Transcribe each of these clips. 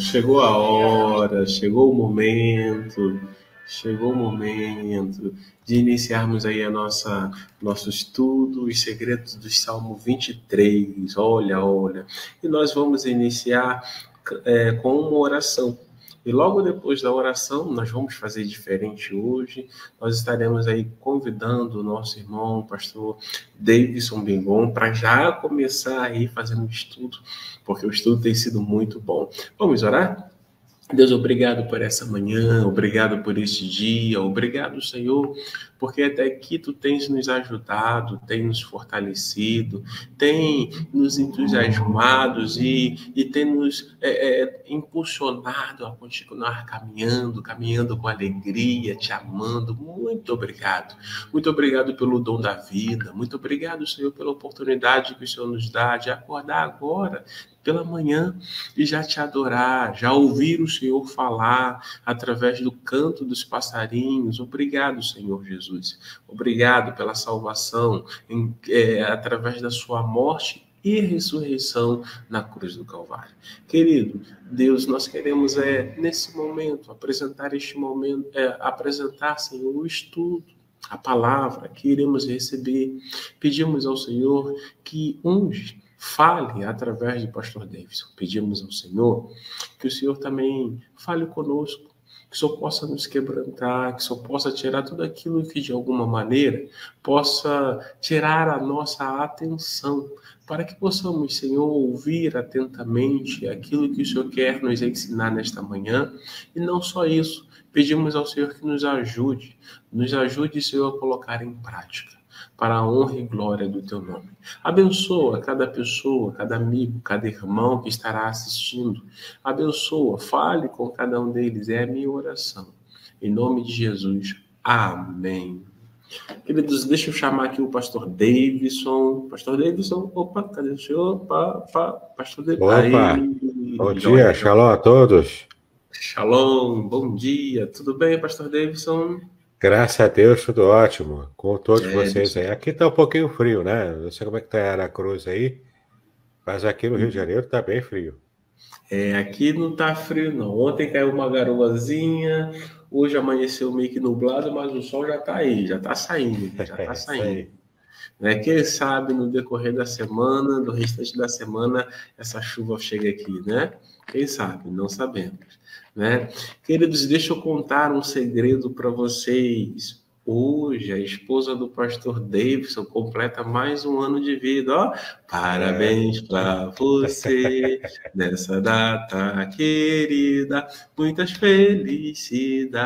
Chegou a hora, chegou o momento, chegou o momento de iniciarmos aí a nossa nosso estudo, os segredos do Salmo 23. Olha, olha. E nós vamos iniciar é, com uma oração. E logo depois da oração, nós vamos fazer diferente hoje. Nós estaremos aí convidando o nosso irmão, o pastor Davidson Bingon, para já começar aí fazendo estudo, porque o estudo tem sido muito bom. Vamos orar? Deus, obrigado por essa manhã, obrigado por este dia, obrigado, Senhor, porque até aqui tu tens nos ajudado, tem nos fortalecido, tem nos entusiasmado e, e tem nos é, é, impulsionado a continuar caminhando, caminhando com alegria, te amando. Muito obrigado. Muito obrigado pelo dom da vida, muito obrigado, Senhor, pela oportunidade que o Senhor nos dá de acordar agora, pela manhã e já te adorar, já ouvir o Senhor falar através do canto dos passarinhos. Obrigado, Senhor Jesus. Obrigado pela salvação em, é, através da sua morte e ressurreição na cruz do Calvário. Querido, Deus, nós queremos é nesse momento apresentar este momento, é, apresentar, Senhor, o estudo a palavra que iremos receber. Pedimos ao Senhor que unge fale através do pastor Davidson. Pedimos ao Senhor que o Senhor também fale conosco, que o Senhor possa nos quebrantar, que o Senhor possa tirar tudo aquilo que de alguma maneira possa tirar a nossa atenção, para que possamos, Senhor, ouvir atentamente aquilo que o Senhor quer nos ensinar nesta manhã, e não só isso, pedimos ao Senhor que nos ajude, nos ajude, Senhor, a colocar em prática para a honra e glória do teu nome. Abençoa cada pessoa, cada amigo, cada irmão que estará assistindo. Abençoa, fale com cada um deles, é a minha oração. Em nome de Jesus. Amém. Queridos, deixa eu chamar aqui o pastor Davidson. Pastor Davidson, opa, cadê o senhor? Opa, opa, pastor Davidson. Opa, Aí, bom dia, shalom a todos. Shalom, bom dia. Tudo bem, pastor Davidson? Graças a Deus, tudo ótimo. Com todos é, vocês aí. Aqui tá um pouquinho frio, né? Não sei como é que tá a Aracruz aí, mas aqui no Rio de Janeiro tá bem frio. É, aqui não tá frio, não. Ontem caiu uma garoazinha, hoje amanheceu meio que nublado, mas o sol já tá aí, já tá saindo, já tá saindo. né? Quem sabe no decorrer da semana, do restante da semana, essa chuva chega aqui, né? Quem sabe? Não sabemos. Né? Queridos, deixa eu contar um segredo para vocês. Hoje, a esposa do pastor Davidson completa mais um ano de vida. Ó, parabéns para você nessa data querida. Muitas felicidades,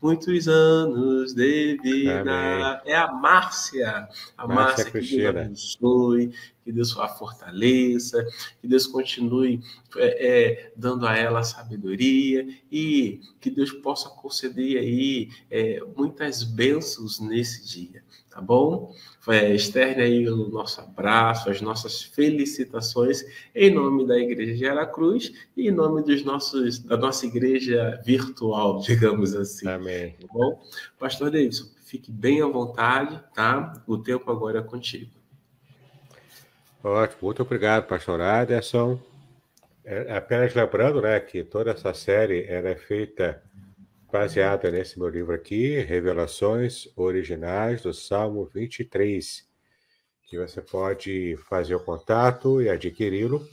muitos anos de vida. Amém. É a Márcia. A Márcia, Márcia que Deus abençoe, que Deus a fortaleça, que Deus continue é, é, dando a ela sabedoria e que Deus possa conceder aí é, muitas bênçãos nesse dia, tá bom? É, externe aí o nosso abraço, as nossas felicitações em nome da Igreja de Aracruz e em nome dos nossos, da nossa igreja virtual, digamos assim. Amém. Tá bom? Pastor Davidson, fique bem à vontade, tá? O tempo agora é contigo. Ótimo, muito obrigado, pastor Aderson. É, apenas lembrando né, que toda essa série é feita baseada nesse meu livro aqui, Revelações Originais do Salmo 23, que você pode fazer o contato e adquiri-lo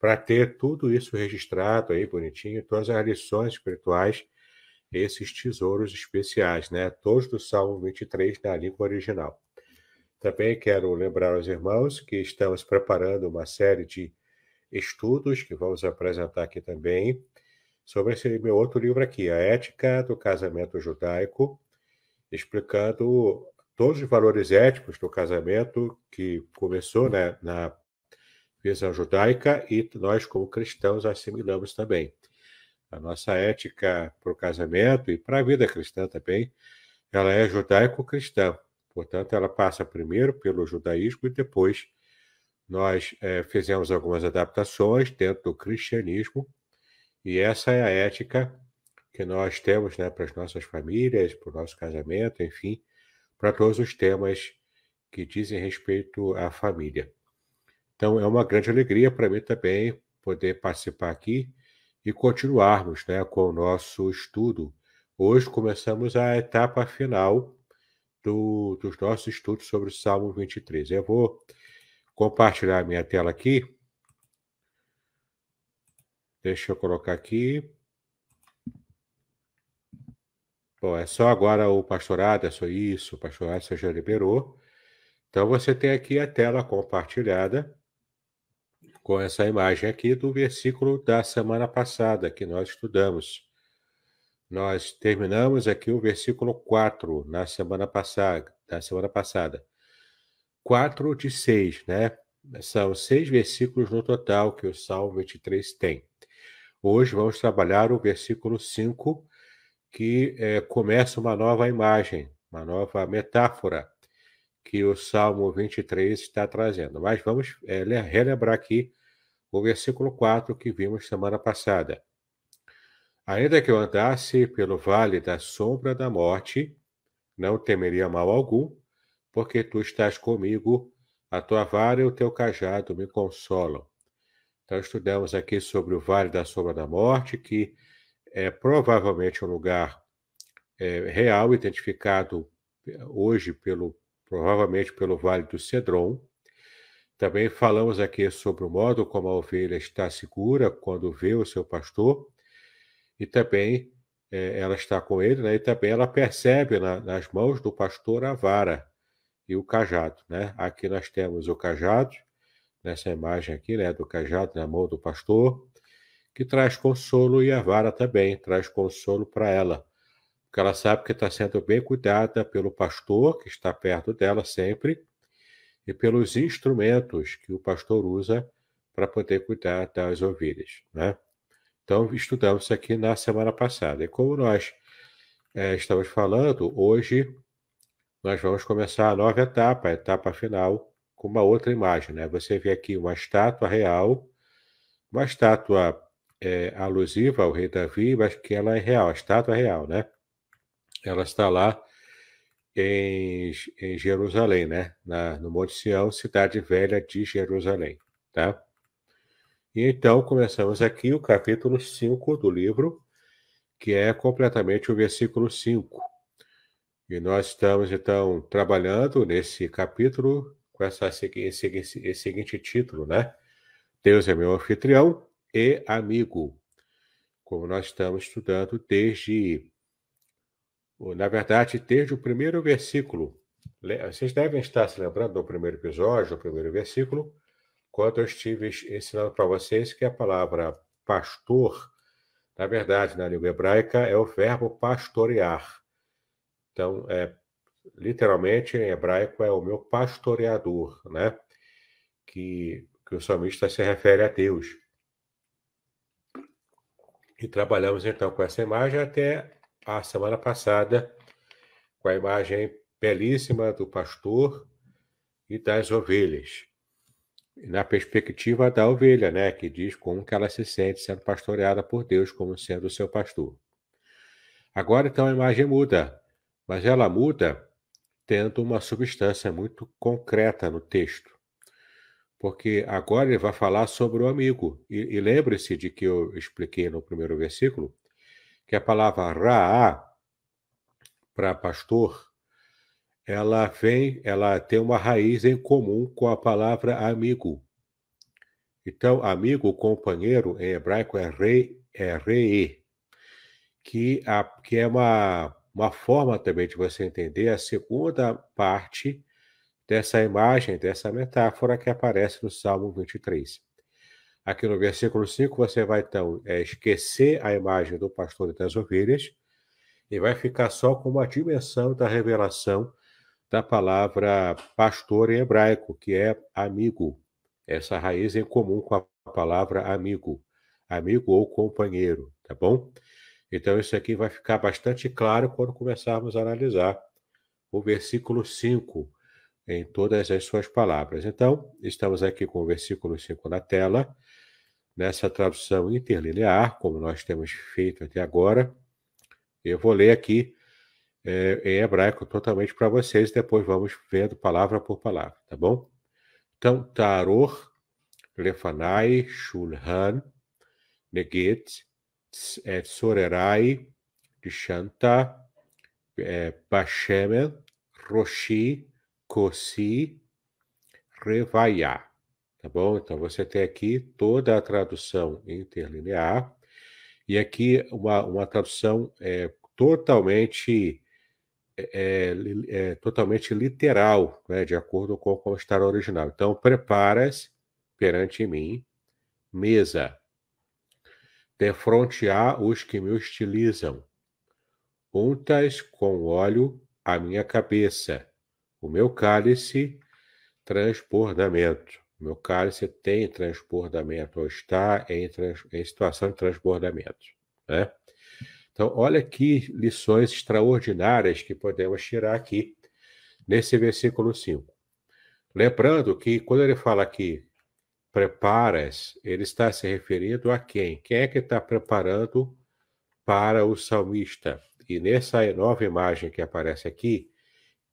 para ter tudo isso registrado aí bonitinho, todas as lições espirituais, esses tesouros especiais, né? Todos do Salmo 23 na língua original. Também quero lembrar aos irmãos que estamos preparando uma série de estudos que vamos apresentar aqui também sobre esse meu outro livro aqui, A Ética do Casamento Judaico, explicando todos os valores éticos do casamento que começou né, na visão judaica e nós, como cristãos, assimilamos também. A nossa ética para o casamento e para a vida cristã também, ela é judaico-cristã. Portanto, ela passa primeiro pelo judaísmo e depois nós é, fizemos algumas adaptações dentro do cristianismo, e essa é a ética que nós temos né, para as nossas famílias, para o nosso casamento, enfim, para todos os temas que dizem respeito à família. Então, é uma grande alegria para mim também poder participar aqui e continuarmos né, com o nosso estudo. Hoje começamos a etapa final do, dos nossos estudos sobre o Salmo 23. Eu vou compartilhar a minha tela aqui. Deixa eu colocar aqui. Bom, é só agora o pastorado, é só isso, o pastorado você já liberou. Então você tem aqui a tela compartilhada com essa imagem aqui do versículo da semana passada que nós estudamos. Nós terminamos aqui o versículo 4 na semana passada, na semana passada. 4 de 6, né? São seis versículos no total que o Salmo 23 tem. Hoje vamos trabalhar o versículo 5 que é, começa uma nova imagem, uma nova metáfora que o Salmo 23 está trazendo. Mas vamos é, relembrar aqui o versículo 4 que vimos semana passada. Ainda que eu andasse pelo vale da sombra da morte, não temeria mal algum, porque tu estás comigo, a tua vara e o teu cajado me consolam. Então, estudamos aqui sobre o vale da sombra da morte, que é provavelmente um lugar é, real, identificado é, hoje pelo provavelmente pelo Vale do Cedron. Também falamos aqui sobre o modo como a ovelha está segura quando vê o seu pastor, e também é, ela está com ele, né? e também ela percebe na, nas mãos do pastor a vara e o cajado. Né? Aqui nós temos o cajado, nessa imagem aqui, né, do cajado na mão do pastor, que traz consolo, e a vara também traz consolo para ela, porque ela sabe que está sendo bem cuidada pelo pastor, que está perto dela sempre, e pelos instrumentos que o pastor usa para poder cuidar das ovelhas. Né? Então, estudamos isso aqui na semana passada. E como nós é, estamos falando, hoje nós vamos começar a nova etapa, a etapa final, com uma outra imagem. Né? Você vê aqui uma estátua real, uma estátua é, alusiva ao rei Davi, mas que ela é real, a estátua é real, né? Ela está lá em, em Jerusalém, né? Na, no Monte Sião, cidade velha de Jerusalém, tá? E então começamos aqui o capítulo 5 do livro, que é completamente o versículo 5. E nós estamos então trabalhando nesse capítulo com essa, esse, esse, esse seguinte título, né? Deus é meu anfitrião, e amigo, como nós estamos estudando desde, na verdade, desde o primeiro versículo. Vocês devem estar se lembrando do primeiro episódio, do primeiro versículo, quando eu estive ensinando para vocês que a palavra pastor, na verdade, na língua hebraica, é o verbo pastorear. Então, é, literalmente, em hebraico, é o meu pastoreador, né? Que, que o salmista se refere a Deus. E trabalhamos então com essa imagem até a semana passada, com a imagem belíssima do pastor e das ovelhas. Na perspectiva da ovelha, né, que diz como que ela se sente sendo pastoreada por Deus como sendo o seu pastor. Agora então a imagem muda, mas ela muda tendo uma substância muito concreta no texto porque agora ele vai falar sobre o amigo. E, e lembre-se de que eu expliquei no primeiro versículo que a palavra raá para pastor, ela vem, ela tem uma raiz em comum com a palavra amigo. Então, amigo, companheiro, em hebraico é rei, é rei, que, a, que é uma, uma forma também de você entender a segunda parte dessa imagem, dessa metáfora que aparece no Salmo 23. Aqui no versículo 5, você vai então é, esquecer a imagem do pastor e das ovelhas e vai ficar só com uma dimensão da revelação da palavra pastor em hebraico, que é amigo. Essa raiz em comum com a palavra amigo, amigo ou companheiro, tá bom? Então, isso aqui vai ficar bastante claro quando começarmos a analisar o versículo 5 em todas as suas palavras. Então, estamos aqui com o versículo 5 na tela, nessa tradução interlinear, como nós temos feito até agora. Eu vou ler aqui é, em hebraico totalmente para vocês, depois vamos vendo palavra por palavra, tá bom? Então, taror Lefanai, Shulhan, Neget, Tsorerai, Dishanta, Bashemel, Roshi, Kosi, Revaiá. Tá bom? Então você tem aqui toda a tradução interlinear e aqui uma, uma tradução é, totalmente é, é, é, totalmente literal, né, de acordo com como está no original. Então, preparas perante mim mesa, defrontear os que me hostilizam, untas com óleo a minha cabeça, o meu cálice transbordamento. Meu cálice tem transbordamento, ou está em, trans, em situação de transbordamento. Né? Então, olha que lições extraordinárias que podemos tirar aqui nesse versículo 5. Lembrando que quando ele fala aqui, preparas, ele está se referindo a quem? Quem é que está preparando para o salmista? E nessa nova imagem que aparece aqui,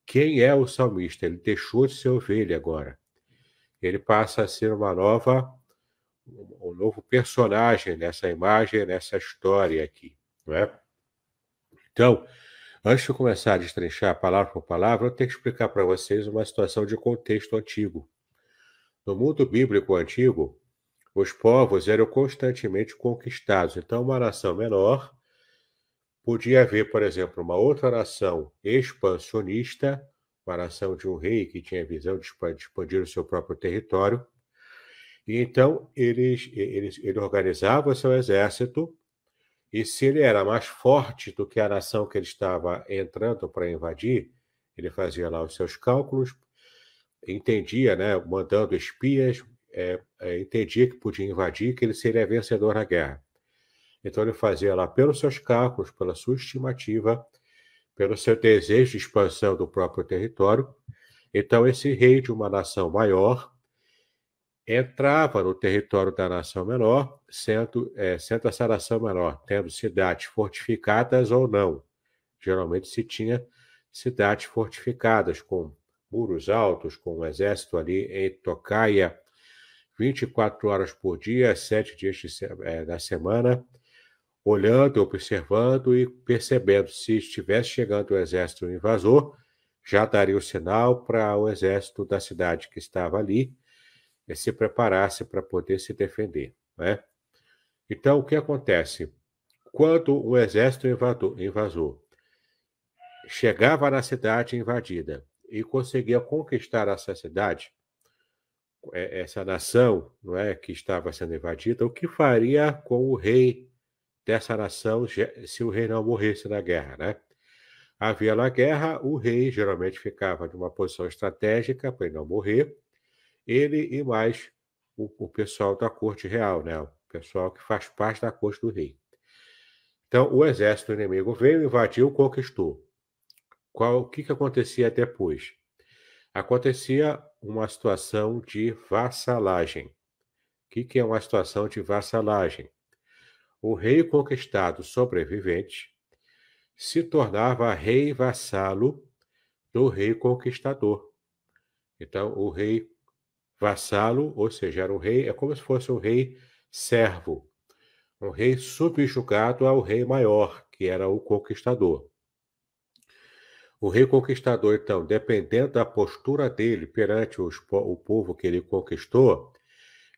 quem é o salmista? Ele deixou de ser ovelha agora. Ele passa a ser uma nova, um novo personagem nessa imagem, nessa história aqui. Não é? Então, antes de começar a destrinchar palavra por palavra, eu tenho que explicar para vocês uma situação de contexto antigo. No mundo bíblico antigo, os povos eram constantemente conquistados. Então, uma nação menor podia haver, por exemplo, uma outra nação expansionista, uma nação de um rei que tinha visão de expandir o seu próprio território. E então eles, eles, ele organizava seu exército e se ele era mais forte do que a nação que ele estava entrando para invadir, ele fazia lá os seus cálculos, entendia, né, mandando espias, é, é, entendia que podia invadir, que ele seria vencedor na guerra. Então ele fazia lá pelos seus cálculos, pela sua estimativa, pelo seu desejo de expansão do próprio território. Então esse rei de uma nação maior entrava no território da nação menor, sendo, é, sendo essa nação menor tendo cidades fortificadas ou não. Geralmente se tinha cidades fortificadas, com muros altos, com um exército ali em tocaia, 24 horas por dia, sete dias de, é, da semana, olhando, observando e percebendo se estivesse chegando o exército invasor, já daria o sinal para o exército da cidade que estava ali é se preparasse para poder se defender. Né? Então, o que acontece? Quando o exército invasor chegava na cidade invadida e conseguia conquistar essa cidade, é, essa nação não é, que estava sendo invadida, o que faria com o rei dessa nação se o rei não morresse na guerra? Né? Havia na guerra, o rei geralmente ficava numa posição estratégica para ele não morrer, ele e mais o, o, pessoal da corte real, né? o pessoal que faz parte da corte do rei. Então, o exército inimigo veio, invadiu, conquistou. Qual, o que, que acontecia depois? Acontecia uma situação de vassalagem. O que, que é uma situação de vassalagem? O rei conquistado sobrevivente se tornava rei vassalo do rei conquistador. Então, o rei Vassalo, ou seja, era um rei, é como se fosse um rei servo, um rei subjugado ao rei maior, que era o conquistador. O rei conquistador, então, dependendo da postura dele perante os, o povo que ele conquistou,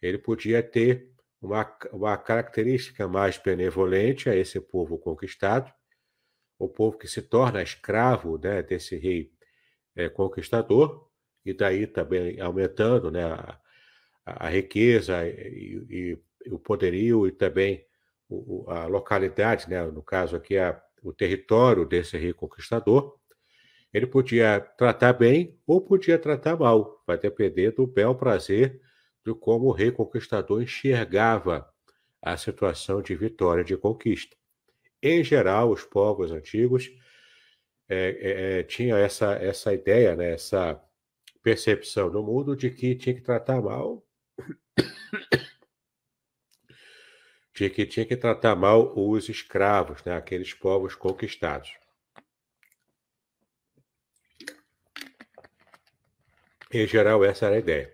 ele podia ter uma, uma característica mais benevolente a esse povo conquistado, o povo que se torna escravo né, desse rei é, conquistador, e daí também aumentando né, a, a riqueza e, e, e, o poderio e também o, a localidade, né, no caso aqui a, o território desse rei conquistador, ele podia tratar bem ou podia tratar mal, vai depender do bel prazer de como o rei conquistador enxergava a situação de vitória, de conquista. Em geral, os povos antigos é, é, tinham essa, essa ideia, né, essa percepção no mundo de que tinha que tratar mal. de que tinha que tratar mal os escravos, né, aqueles povos conquistados. Em geral, essa era a ideia.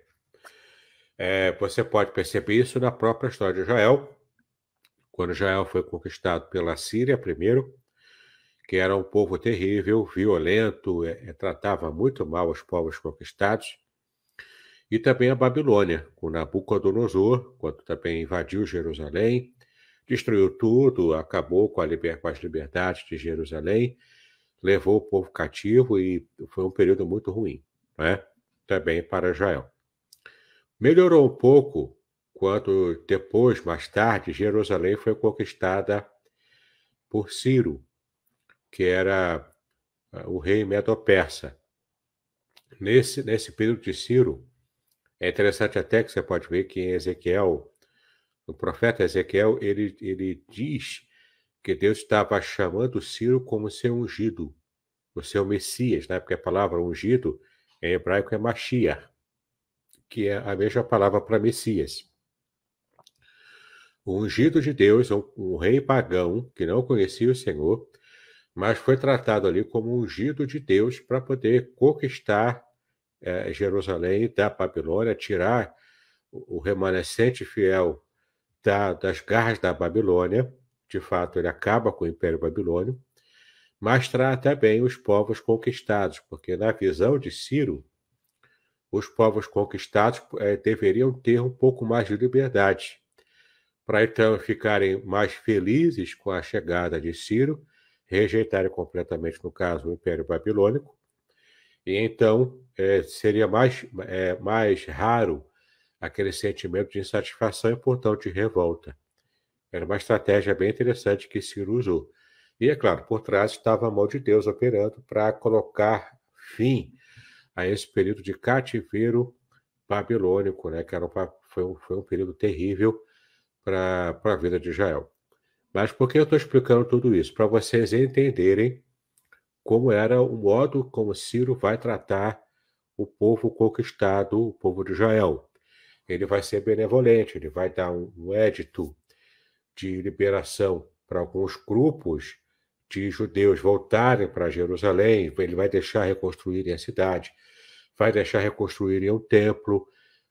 É, você pode perceber isso na própria história de Israel, quando Israel foi conquistado pela Síria primeiro, que era um povo terrível, violento, é, é, tratava muito mal os povos conquistados, e também a Babilônia, com Nabucodonosor, quando também invadiu Jerusalém, destruiu tudo, acabou com, liber... com as liberdades de Jerusalém, levou o povo cativo e foi um período muito ruim, né? Também para Israel. Melhorou um pouco quando depois, mais tarde, Jerusalém foi conquistada por Ciro, que era ah, o rei medo-persa. Nesse, nesse período de Ciro, é interessante até que você pode ver que em Ezequiel, o profeta Ezequiel, ele, ele diz que Deus estava chamando Ciro como seu ungido, o seu Messias, né? porque a palavra ungido em hebraico é Mashiach, que é a mesma palavra para Messias. O ungido de Deus, um, um rei pagão que não conhecia o Senhor, mas foi tratado ali como ungido de Deus para poder conquistar é, Jerusalém da Babilônia, tirar o, remanescente fiel da, das garras da Babilônia. De fato, ele acaba com o Império Babilônio, mas trata bem os povos conquistados, porque na visão de Ciro, os povos conquistados é, deveriam ter um pouco mais de liberdade, para então ficarem mais felizes com a chegada de Ciro rejeitarem completamente, no caso, o Império Babilônico, e então é, seria mais, é, mais raro aquele sentimento de insatisfação e, portanto, de revolta. Era uma estratégia bem interessante que Ciro usou. E, é claro, por trás estava a mão de Deus operando para colocar fim a esse período de cativeiro babilônico, né, que era um, foi, um, foi um período terrível para a vida de Israel. Mas por que eu estou explicando tudo isso? Para vocês entenderem como era o modo como Ciro vai tratar o povo conquistado, o povo de Israel. Ele vai ser benevolente, ele vai dar um, um édito de liberação para alguns grupos de judeus voltarem para Jerusalém, ele vai deixar reconstruírem a cidade, vai deixar reconstruírem um templo,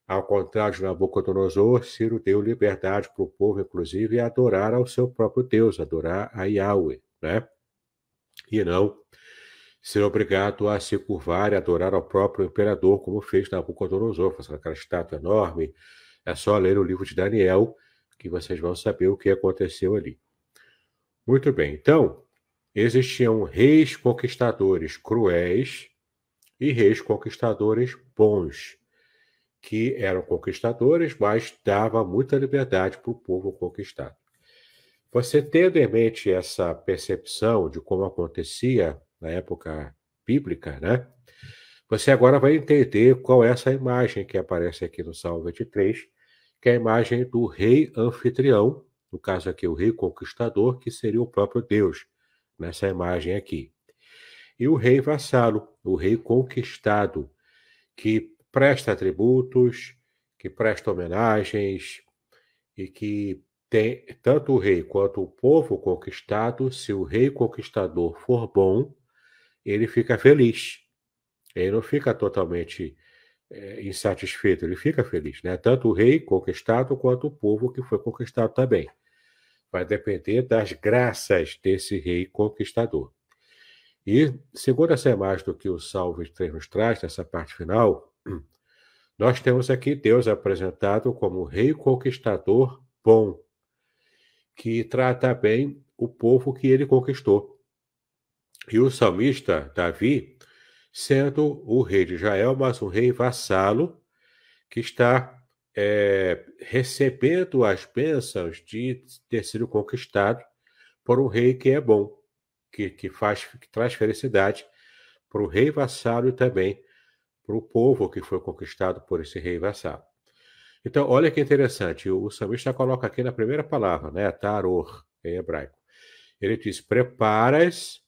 ao contrário de Nabucodonosor, Ciro deu liberdade para o povo, inclusive, adorar ao seu próprio Deus, adorar a Yahweh, né? E não ser obrigado a se curvar e adorar ao próprio imperador, como fez Nabucodonosor, fazendo aquela estátua enorme. É só ler o livro de Daniel que vocês vão saber o que aconteceu ali. Muito bem, então, existiam reis conquistadores cruéis e reis conquistadores bons que eram conquistadores, mas dava muita liberdade para o povo conquistado. Você tendo em mente essa percepção de como acontecia na época bíblica, né? Você agora vai entender qual é essa imagem que aparece aqui no Salmo 23, que é a imagem do rei anfitrião, no caso aqui o rei conquistador, que seria o próprio Deus, nessa imagem aqui. E o rei vassalo, o rei conquistado, que presta tributos, que presta homenagens e que tem tanto o rei quanto o povo conquistado, se o rei conquistador for bom, ele fica feliz. Ele não fica totalmente é, insatisfeito, ele fica feliz, né? Tanto o rei conquistado quanto o povo que foi conquistado também. Vai depender das graças desse rei conquistador. E, segundo essa imagem do que o Salmo 23 nos traz, nessa parte final, nós temos aqui Deus apresentado como rei conquistador bom, que trata bem o povo que ele conquistou. E o salmista Davi, sendo o rei de Israel, mas um rei vassalo, que está é, recebendo as bênçãos de ter sido conquistado por um rei que é bom, que, que, faz, que traz felicidade para o rei vassalo e também para o povo que foi conquistado por esse rei vassalo. Então, olha que interessante, o salmista coloca aqui na primeira palavra, né, taror, em hebraico. Ele diz: Preparas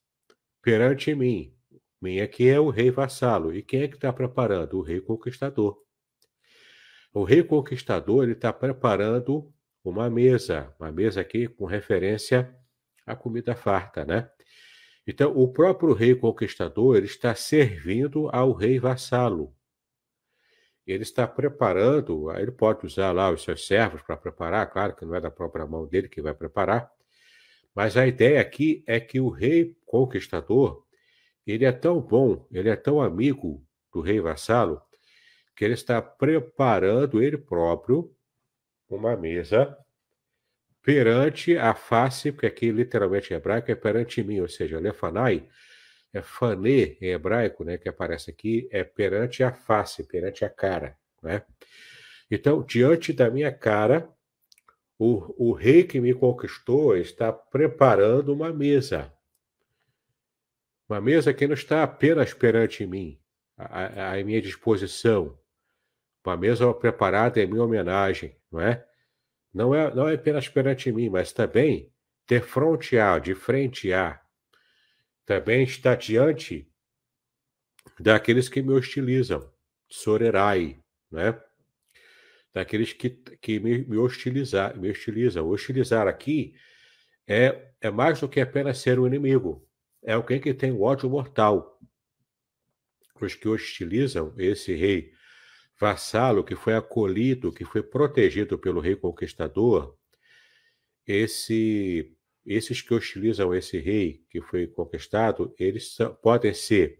perante mim. Mim aqui é o rei vassalo. E quem é que está preparando? O rei conquistador. O rei conquistador ele está preparando uma mesa, uma mesa aqui com referência à comida farta, né? Então, o próprio rei conquistador está servindo ao rei vassalo. ele está preparando, ele pode usar lá os seus servos para preparar, claro que não é da própria mão dele que vai preparar, mas a ideia aqui é que o rei conquistador, ele é tão bom, ele é tão amigo do rei vassalo, que ele está preparando ele próprio uma mesa perante a face, porque aqui literalmente em hebraico é perante mim, ou seja, lefanai, é fanê em hebraico, né, que aparece aqui, é perante a face, perante a cara, né? Então, diante da minha cara, o, o rei que me conquistou está preparando uma mesa. Uma mesa que não está apenas perante mim, à minha disposição. Uma mesa preparada em minha homenagem, não é? Não é, não é apenas perante mim, mas também ter fronte a, de frente a, também está diante daqueles que me hostilizam, sorerai, né? Daqueles que, que me, me, me hostilizam. Hostilizar aqui é, é mais do que apenas ser um inimigo. É alguém que tem ódio mortal. Os que hostilizam esse rei vassalo que foi acolhido, que foi protegido pelo rei conquistador, esse esses que hostilizam esse rei que foi conquistado, eles são, podem ser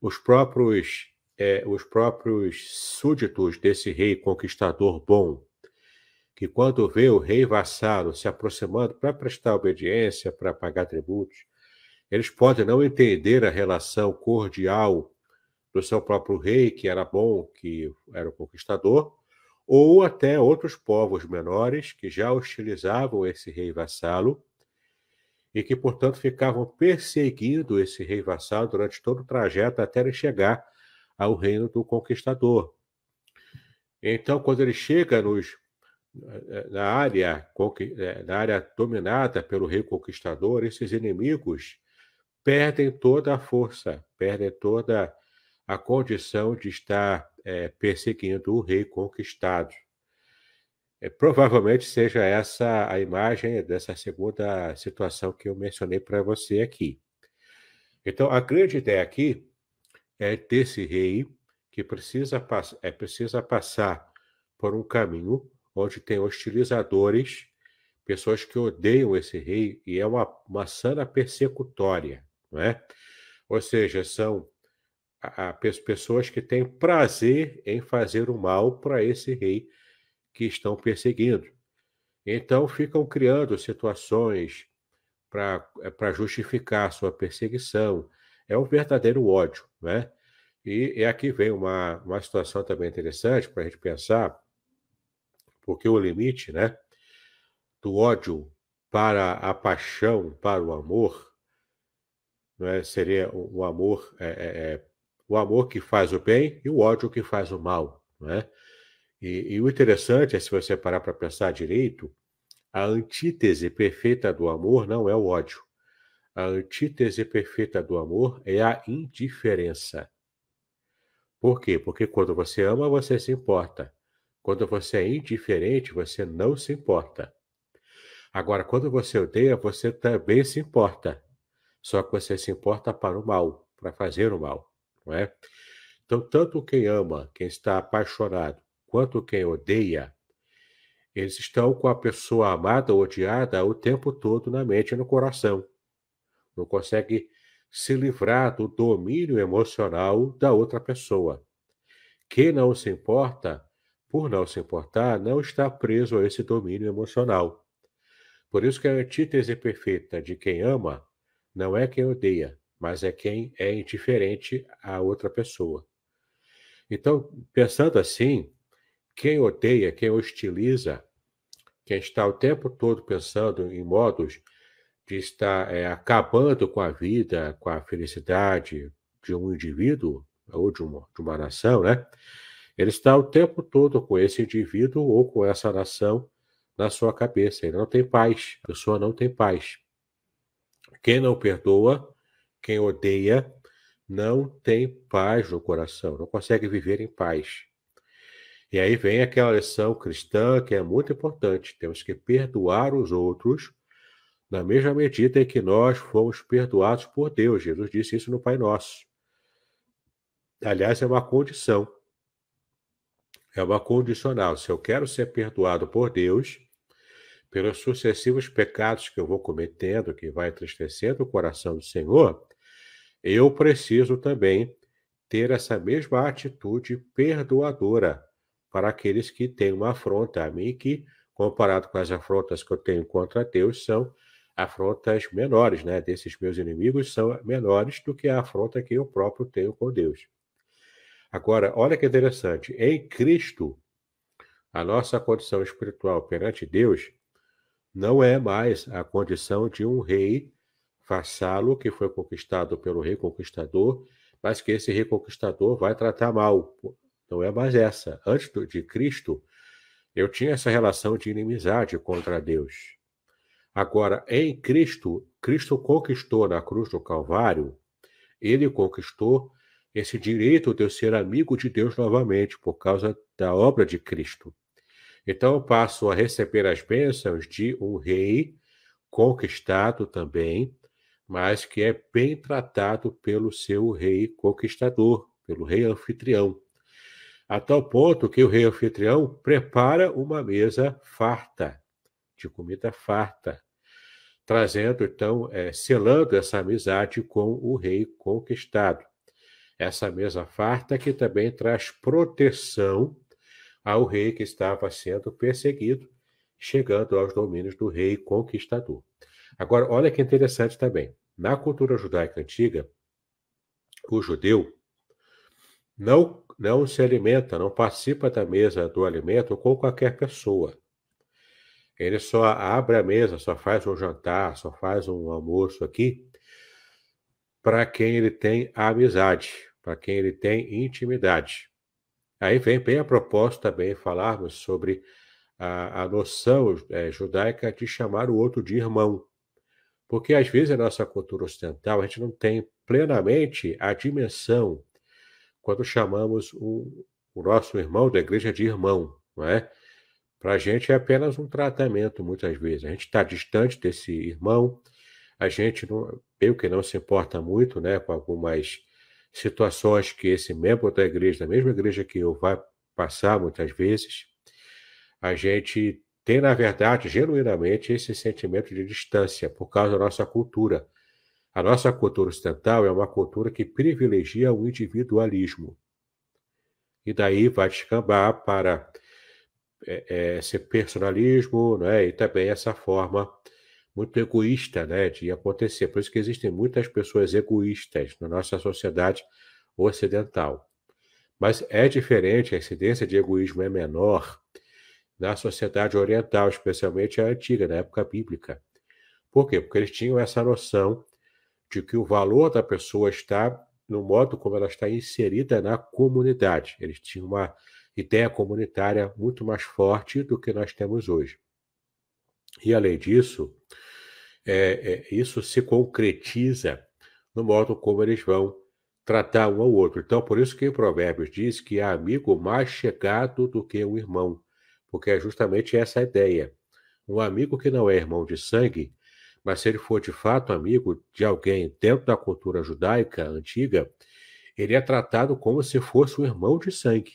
os próprios é, os próprios súditos desse rei conquistador bom, que quando vê o rei vassalo se aproximando para prestar obediência, para pagar tributos, eles podem não entender a relação cordial do seu próprio rei, que era bom, que era o conquistador, ou até outros povos menores que já hostilizavam esse rei vassalo e que, portanto, ficavam perseguindo esse rei vassalo durante todo o trajeto até ele chegar ao reino do conquistador. Então, quando ele chega nos, na, área, eh, na área dominada pelo rei conquistador, esses inimigos perdem toda a força, perdem toda a condição de estar é, perseguindo o rei conquistado. É, provavelmente seja essa a imagem dessa segunda situação que eu mencionei para você aqui. Então, a grande ideia aqui é desse rei que precisa, pass é, precisa passar por um caminho onde tem hostilizadores, pessoas que odeiam esse rei, e é uma, uma sana persecutória, não é? Ou seja, são a, a, pessoas que têm prazer em fazer o mal para esse rei que estão perseguindo. Então, ficam criando situações para eh, justificar sua perseguição. É um verdadeiro ódio, né? E, e aqui vem uma, uma situação também interessante para a gente pensar, porque o limite, né, do ódio para a paixão, para o amor, né, seria o, o amor, é, é, é, o amor que faz o bem e o ódio que faz o mal, né? E, e o interessante é, se você parar para pensar direito, a antítese perfeita do amor não é o ódio. A antítese perfeita do amor é a indiferença. Por quê? Porque quando você ama, você se importa. Quando você é indiferente, você não se importa. Agora, quando você odeia, você também se importa. Só que você se importa para o mal, para fazer o mal, não é? Então, tanto quem ama, quem está apaixonado, quanto quem odeia, eles estão com a pessoa amada ou odiada o tempo todo na mente e no coração. Não consegue se livrar do domínio emocional da outra pessoa. Quem não se importa, por não se importar, não está preso a esse domínio emocional. Por isso que a antítese perfeita de quem ama não é quem odeia, mas é quem é indiferente a outra pessoa. Então, pensando assim, quem odeia, quem hostiliza, quem está o tempo todo pensando em modos de estar é, acabando com a vida, com a felicidade de um indivíduo ou de uma, de uma nação, né? Ele está o tempo todo com esse indivíduo ou com essa nação na sua cabeça. Ele não tem paz. A pessoa não tem paz. Quem não perdoa, quem odeia, não tem paz no coração, não consegue viver em paz. E aí vem aquela lição cristã que é muito importante. Temos que perdoar os outros na mesma medida em que nós fomos perdoados por Deus. Jesus disse isso no Pai Nosso. Aliás, é uma condição. é uma condicional. Se eu quero ser perdoado por Deus, pelos sucessivos pecados que eu vou cometendo, que vai entristecendo o coração do Senhor, eu preciso também ter essa mesma atitude perdoadora para aqueles que têm uma afronta a mim, que, comparado com as afrontas que eu tenho contra Deus, são afrontas menores, né? Desses meus inimigos são menores do que a afronta que eu próprio tenho com Deus. Agora, olha que interessante, em Cristo, a nossa condição espiritual perante Deus não é mais a condição de um rei vassalo que foi conquistado pelo rei conquistador, mas que esse rei conquistador vai tratar mal. Não é mais essa. Antes de Cristo, eu tinha essa relação de inimizade contra Deus. Agora, em Cristo, Cristo conquistou na cruz do Calvário, ele conquistou esse direito de eu ser amigo de Deus novamente, por causa da obra de Cristo. Então, eu passo a receber as bênçãos de um rei conquistado também, mas que é bem tratado pelo seu rei conquistador, pelo rei anfitrião. A tal ponto que o rei anfitrião prepara uma mesa farta, de comida farta, trazendo, então, é, selando essa amizade com o rei conquistado. Essa mesa farta que também traz proteção ao rei que estava sendo perseguido, chegando aos domínios do rei conquistador. Agora, olha que interessante também. Na cultura judaica antiga, o judeu não, não se alimenta, não participa da mesa do alimento com qualquer pessoa. Ele só abre a mesa, só faz um jantar, só faz um almoço aqui para quem ele tem amizade, para quem ele tem intimidade. Aí vem bem a proposta também falarmos sobre a, a noção é, judaica de chamar o outro de irmão. Porque às vezes a nossa cultura ocidental a gente não tem plenamente a dimensão quando chamamos o, o nosso irmão da igreja de irmão, não é? Para a gente é apenas um tratamento, muitas vezes. A gente está distante desse irmão, a gente, não, meio que não se importa muito né, com algumas situações que esse membro da igreja, da mesma igreja que eu, vai passar muitas vezes. A gente tem, na verdade, genuinamente, esse sentimento de distância por causa da nossa cultura. A nossa cultura ocidental é uma cultura que privilegia o individualismo. E daí vai descambar para é, é, esse personalismo, né? E também essa forma muito egoísta, né, de acontecer. Por isso que existem muitas pessoas egoístas na nossa sociedade ocidental. Mas é diferente, a incidência de egoísmo é menor na sociedade oriental, especialmente a antiga, na época bíblica. Por quê? Porque eles tinham essa noção de que o valor da pessoa está no modo como ela está inserida na comunidade. Eles tinham uma ideia comunitária muito mais forte do que nós temos hoje. E, além disso, é, é, isso se concretiza no modo como eles vão tratar um ao outro. Então, por isso que o Provérbios diz que há amigo mais chegado do que um irmão, porque é justamente essa a ideia. Um amigo que não é irmão de sangue, mas se ele for de fato amigo de alguém dentro da cultura judaica antiga, ele é tratado como se fosse um irmão de sangue.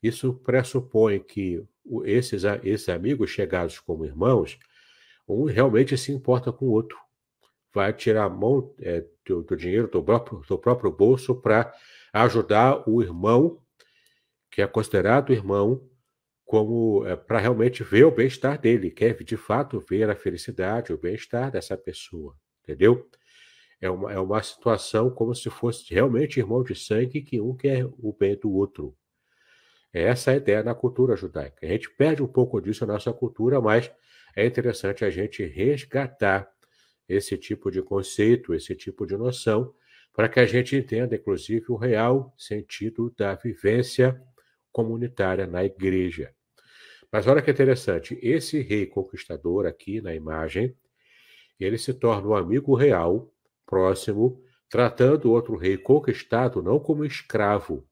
Isso pressupõe que esses, esses amigos chegados como irmãos, um realmente se importa com o outro. Vai tirar a mão é, do, do, dinheiro do próprio, do próprio bolso para ajudar o irmão, que é considerado irmão, como é, para realmente ver o bem-estar dele, quer de fato ver a felicidade, o bem-estar dessa pessoa, entendeu? É uma, é uma situação como se fosse realmente irmão de sangue que um quer o bem do outro. Essa é a ideia na cultura judaica. A gente perde um pouco disso na nossa cultura, mas é interessante a gente resgatar esse tipo de conceito, esse tipo de noção, para que a gente entenda, inclusive, o real sentido da vivência comunitária na igreja. Mas olha que interessante, esse rei conquistador aqui na imagem, ele se torna um amigo real, próximo, tratando o outro rei conquistado não como escravo,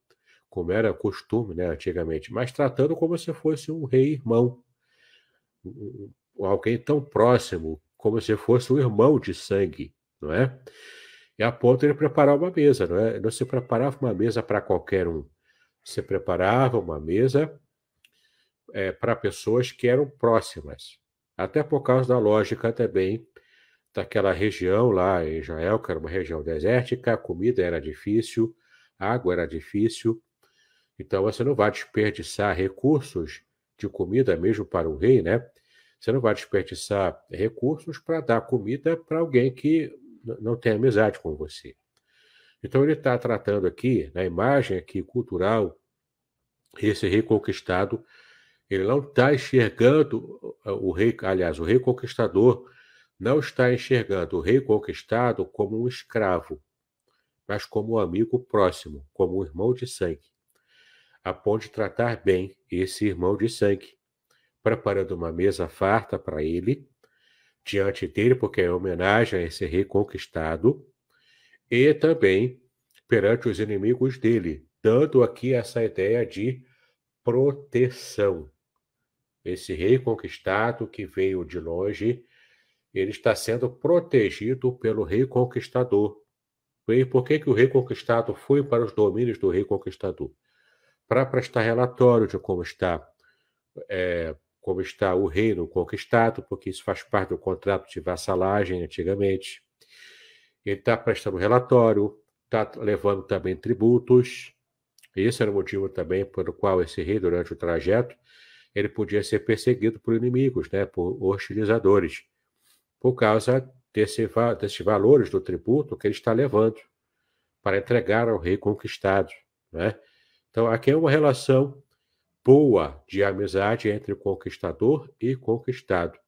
como era costume né, antigamente, mas tratando como se fosse um rei irmão, alguém tão próximo, como se fosse um irmão de sangue, não é? E a ponto de ele preparar uma mesa, não é? Não se preparava uma mesa para qualquer um. Se preparava uma mesa é, para pessoas que eram próximas, até por causa da lógica também daquela região lá em Israel, que era uma região desértica, a comida era difícil, a água era difícil, então você não vai desperdiçar recursos de comida mesmo para o rei, né? Você não vai desperdiçar recursos para dar comida para alguém que não tem amizade com você. Então ele está tratando aqui, na imagem aqui cultural, esse rei conquistado, ele não está enxergando o rei, aliás, o rei conquistador não está enxergando o rei conquistado como um escravo, mas como um amigo próximo, como um irmão de sangue, a ponto de tratar bem esse irmão de sangue, preparando uma mesa farta para ele, diante dele, porque é homenagem a esse rei conquistado, e também perante os inimigos dele, dando aqui essa ideia de proteção. Esse rei conquistado que veio de longe, ele está sendo protegido pelo rei conquistador. E por que, que o rei conquistado foi para os domínios do rei conquistador? Para prestar relatório de como está, é, como está o reino conquistado, porque isso faz parte do contrato de vassalagem antigamente. Ele está prestando relatório, está levando também tributos. Esse era o motivo também pelo qual esse rei, durante o trajeto, ele podia ser perseguido por inimigos, né, por hostilizadores por causa desse, desses valores do tributo que ele está levando para entregar ao rei conquistado. Né? Então, aqui é uma relação boa de amizade entre conquistador e conquistado.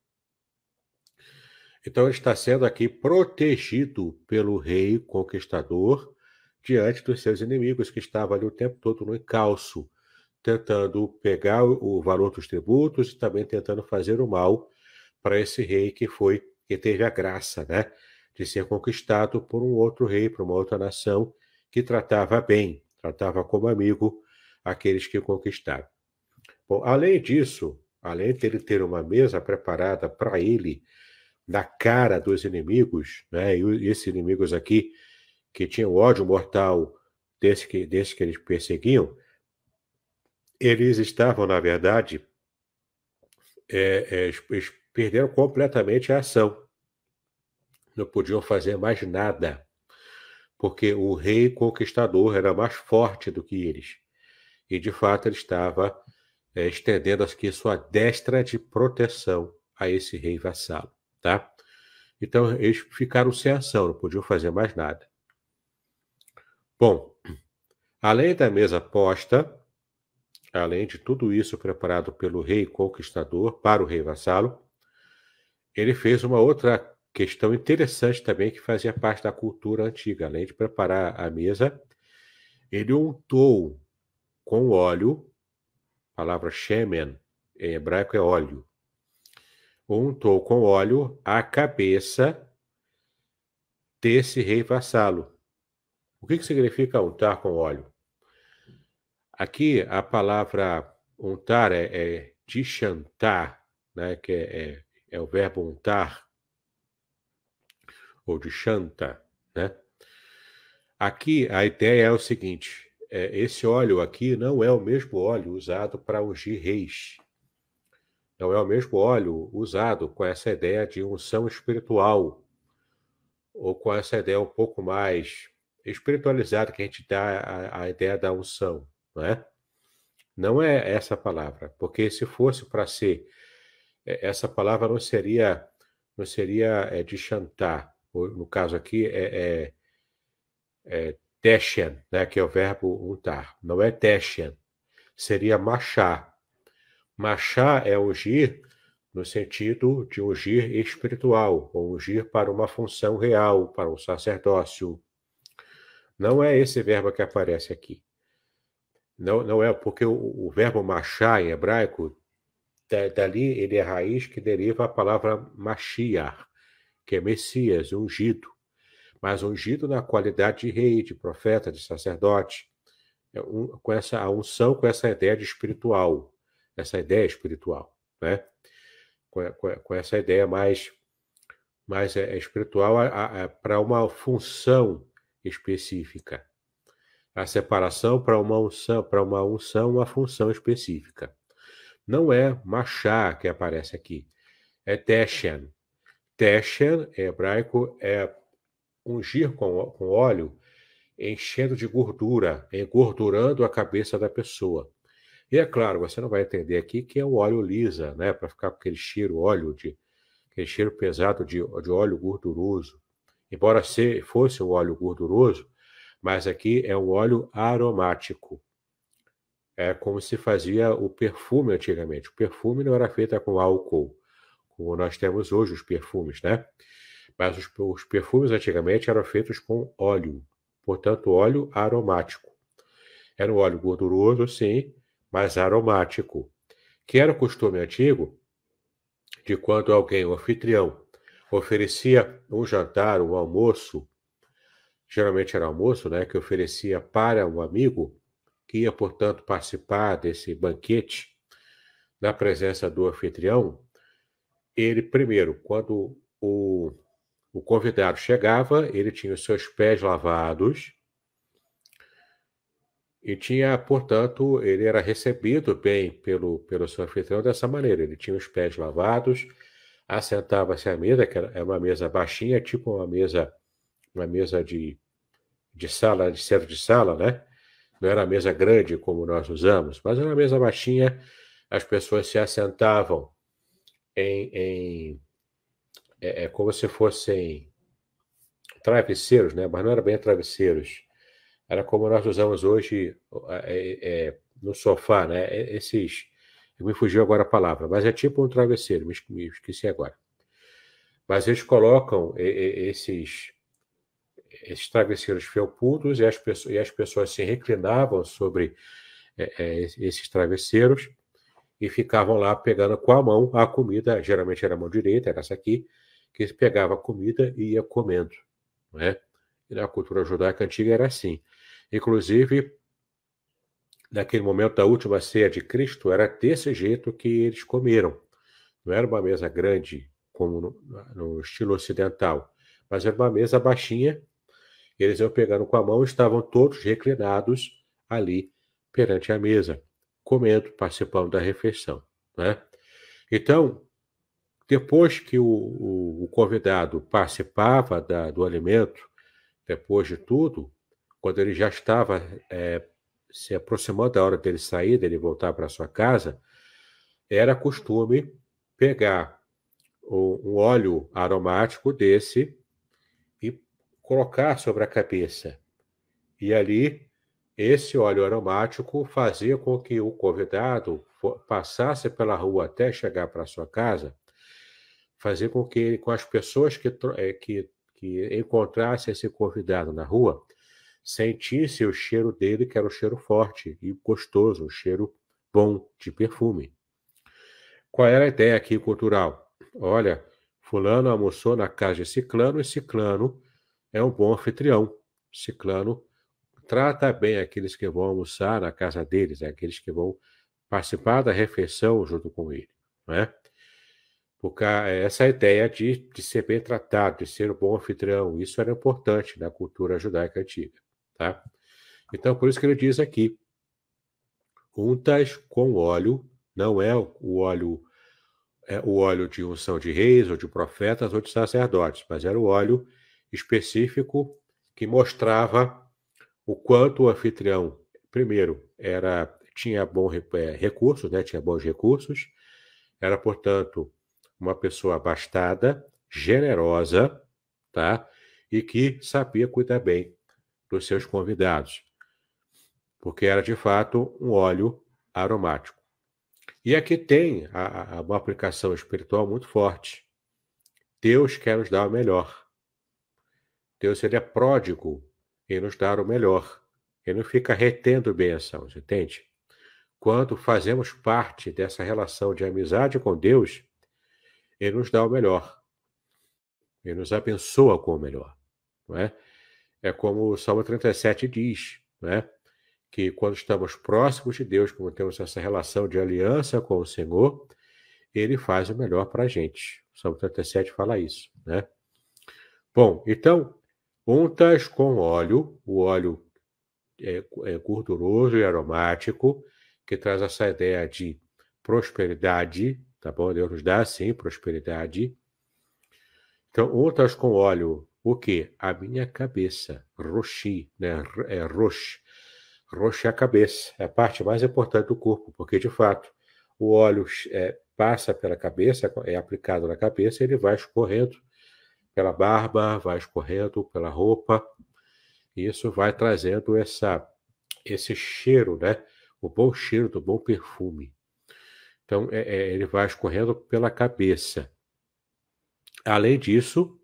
Então, ele está sendo aqui protegido pelo rei conquistador diante dos seus inimigos, que estavam ali o tempo todo no encalço, tentando pegar o valor dos tributos e também tentando fazer o mal para esse rei que foi que teve a graça né, de ser conquistado por um outro rei, por uma outra nação, que tratava bem, tratava como amigo aqueles que conquistaram. Bom, além disso, além de ele ter uma mesa preparada para ele, na cara dos inimigos, né, e esses inimigos aqui, que tinham ódio mortal desse que, desse que eles perseguiam, eles estavam, na verdade, é, é, perderam completamente a ação. Não podiam fazer mais nada, porque o rei conquistador era mais forte do que eles. E, de fato, ele estava é, estendendo aqui sua destra de proteção a esse rei vassalo. Tá? Então, eles ficaram sem ação, não podiam fazer mais nada. Bom, além da mesa posta, além de tudo isso preparado pelo rei conquistador para o rei vassalo, ele fez uma outra questão interessante também que fazia parte da cultura antiga. Além de preparar a mesa, ele untou com óleo, a palavra shemen em hebraico é óleo, untou com óleo a cabeça desse rei vassalo. O que, que significa untar com óleo? Aqui a palavra untar é, é de chantar, né, que é, é é o verbo untar, ou de chanta, né? Aqui a ideia é o seguinte: é, esse óleo aqui não é o mesmo óleo usado para ungir reis. Não é o mesmo óleo usado com essa ideia de unção espiritual, ou com essa ideia um pouco mais espiritualizada que a gente dá a, a ideia da unção, não é? Não é essa palavra, porque se fosse para ser é, essa palavra não seria não seria é, de chantar. No caso aqui é, é, é né, que é o verbo untar. Não é teshen. Seria machar. Machar é ungir no sentido de ungir espiritual, ou ungir para uma função real, para um sacerdócio. Não é esse verbo que aparece aqui. Não, não é porque o, o verbo machar em hebraico dali ele é raiz que deriva a palavra Mashiach, que é Messias, ungido. Mas ungido na qualidade de rei, de profeta, de sacerdote, é com essa a unção, com essa ideia de espiritual, essa ideia espiritual, né? Com, com, com essa ideia mais, mais é, espiritual para uma função específica. A separação para uma unção, para uma unção, uma função específica. não é machá que aparece aqui, é teshen. Teshen, em hebraico, é ungir com, com óleo, enchendo de gordura, engordurando a cabeça da pessoa. E é claro, você não vai entender aqui que é o óleo lisa, né? Para ficar com aquele cheiro, óleo de aquele cheiro pesado de, de óleo gorduroso. Embora se fosse um óleo gorduroso, mas aqui é um óleo aromático. É como se fazia o perfume antigamente. O perfume não era feito com álcool, como nós temos hoje os perfumes, né? Mas os, os perfumes antigamente eram feitos com óleo, portanto, óleo aromático. Era um óleo gorduroso, sim, mas aromático, que era o costume antigo de quando alguém, o anfitrião, oferecia um jantar, um almoço, geralmente era almoço, né, que oferecia para um amigo, que ia, portanto, participar desse banquete na presença do anfitrião, ele, primeiro, quando o, o convidado chegava, ele tinha os seus pés lavados, e tinha, portanto, ele era recebido bem pelo, pelo seu anfitrião dessa maneira. Ele tinha os pés lavados, assentava-se à mesa, que era uma mesa baixinha, tipo uma mesa, uma mesa de, de sala, de centro de sala, né? Não era mesa grande como nós usamos, mas era uma mesa baixinha. As pessoas se assentavam em, em é, é como se fossem travesseiros, né? Mas não eram bem travesseiros era como nós usamos hoje é, é, no sofá, né? Esses. Me fugiu agora a palavra, mas é tipo um travesseiro, me esqueci agora. Mas eles colocam esses, travesseiros felpudos e as, pessoas, e as pessoas se reclinavam sobre é, é, esses travesseiros e ficavam lá pegando com a mão a comida, geralmente era a mão direita, era essa aqui, que pegava a comida e ia comendo. Né? E na cultura judaica antiga era assim. Inclusive, naquele momento da última ceia de Cristo, era desse jeito que eles comeram. Não era uma mesa grande, como no, no estilo ocidental, mas era uma mesa baixinha. Eles iam pegando com a mão, estavam todos reclinados ali perante a mesa, comendo, participando da refeição. Né? Então, depois que o, o, o convidado participava da, do alimento, depois de tudo, quando ele já estava é, se aproximando da hora dele sair, dele voltar para sua casa, era costume pegar um óleo aromático desse colocar sobre a cabeça. E ali, esse óleo aromático fazia com que o convidado passasse pela rua até chegar para sua casa, fazia com que com as pessoas que, é, que, que encontrassem esse convidado na rua sentisse o cheiro dele, que era um cheiro forte e gostoso, um cheiro bom de perfume. Qual era a ideia aqui cultural? Olha, fulano almoçou na casa de Ciclano e Ciclano é um bom anfitrião. Ciclano trata bem aqueles que vão almoçar na casa deles, é aqueles que vão participar da refeição junto com ele, não é? Porque essa ideia de, de ser bem tratado, de ser um bom anfitrião, isso era importante na cultura judaica antiga. Tá? Então, por isso que ele diz aqui: untas com óleo, não é o óleo é o óleo de unção de reis, ou de profetas, ou de sacerdotes, mas era o óleo específico que mostrava o quanto o anfitrião, primeiro, era tinha bom é, recursos, né? tinha bons recursos, era, portanto, uma pessoa abastada, generosa, tá? E que sabia cuidar bem dos seus convidados, porque era de fato um óleo aromático. E aqui tem a, a, uma aplicação espiritual muito forte. Deus quer nos dar o melhor. Deus ele é pródigo em nos dar o melhor. Ele não fica retendo bênçãos, entende? Quando fazemos parte dessa relação de amizade com Deus, Ele nos dá o melhor. Ele nos abençoa com o melhor. Não é? É como o Salmo 37 diz, né? que quando estamos próximos de Deus, como temos essa relação de aliança com o Senhor, ele faz o melhor para a gente. O Salmo 37 fala isso. Né? Bom, então, untas com óleo, o óleo é, é gorduroso e aromático, que traz essa ideia de prosperidade, tá bom? Deus nos dá, sim, prosperidade. Então, untas com óleo o que? A minha cabeça, roxi, né? É. Roxo é a cabeça, é a parte mais importante do corpo, porque de fato o óleo é, passa pela cabeça, é aplicado na cabeça, ele vai escorrendo pela barba, vai escorrendo pela roupa, isso vai trazendo essa, esse cheiro, né? O bom cheiro do bom perfume. Então, é, é, ele vai escorrendo pela cabeça. Além disso,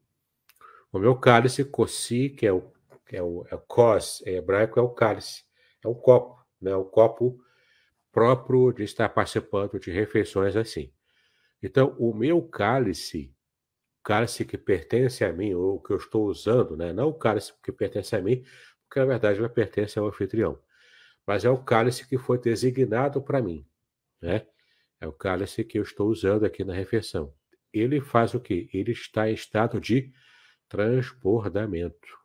o meu cálice, kossi, que é o, é o, é o kos, em hebraico é o cálice, é um copo, né? o copo próprio de estar participando de refeições assim. Então, o meu cálice, cálice que pertence a mim, ou que eu estou usando, né? não o cálice que pertence a mim, porque na verdade ele pertence ao anfitrião, mas é o cálice que foi designado para mim. Né? É o cálice que eu estou usando aqui na refeição. Ele faz o quê? Ele está em estado de transbordamento.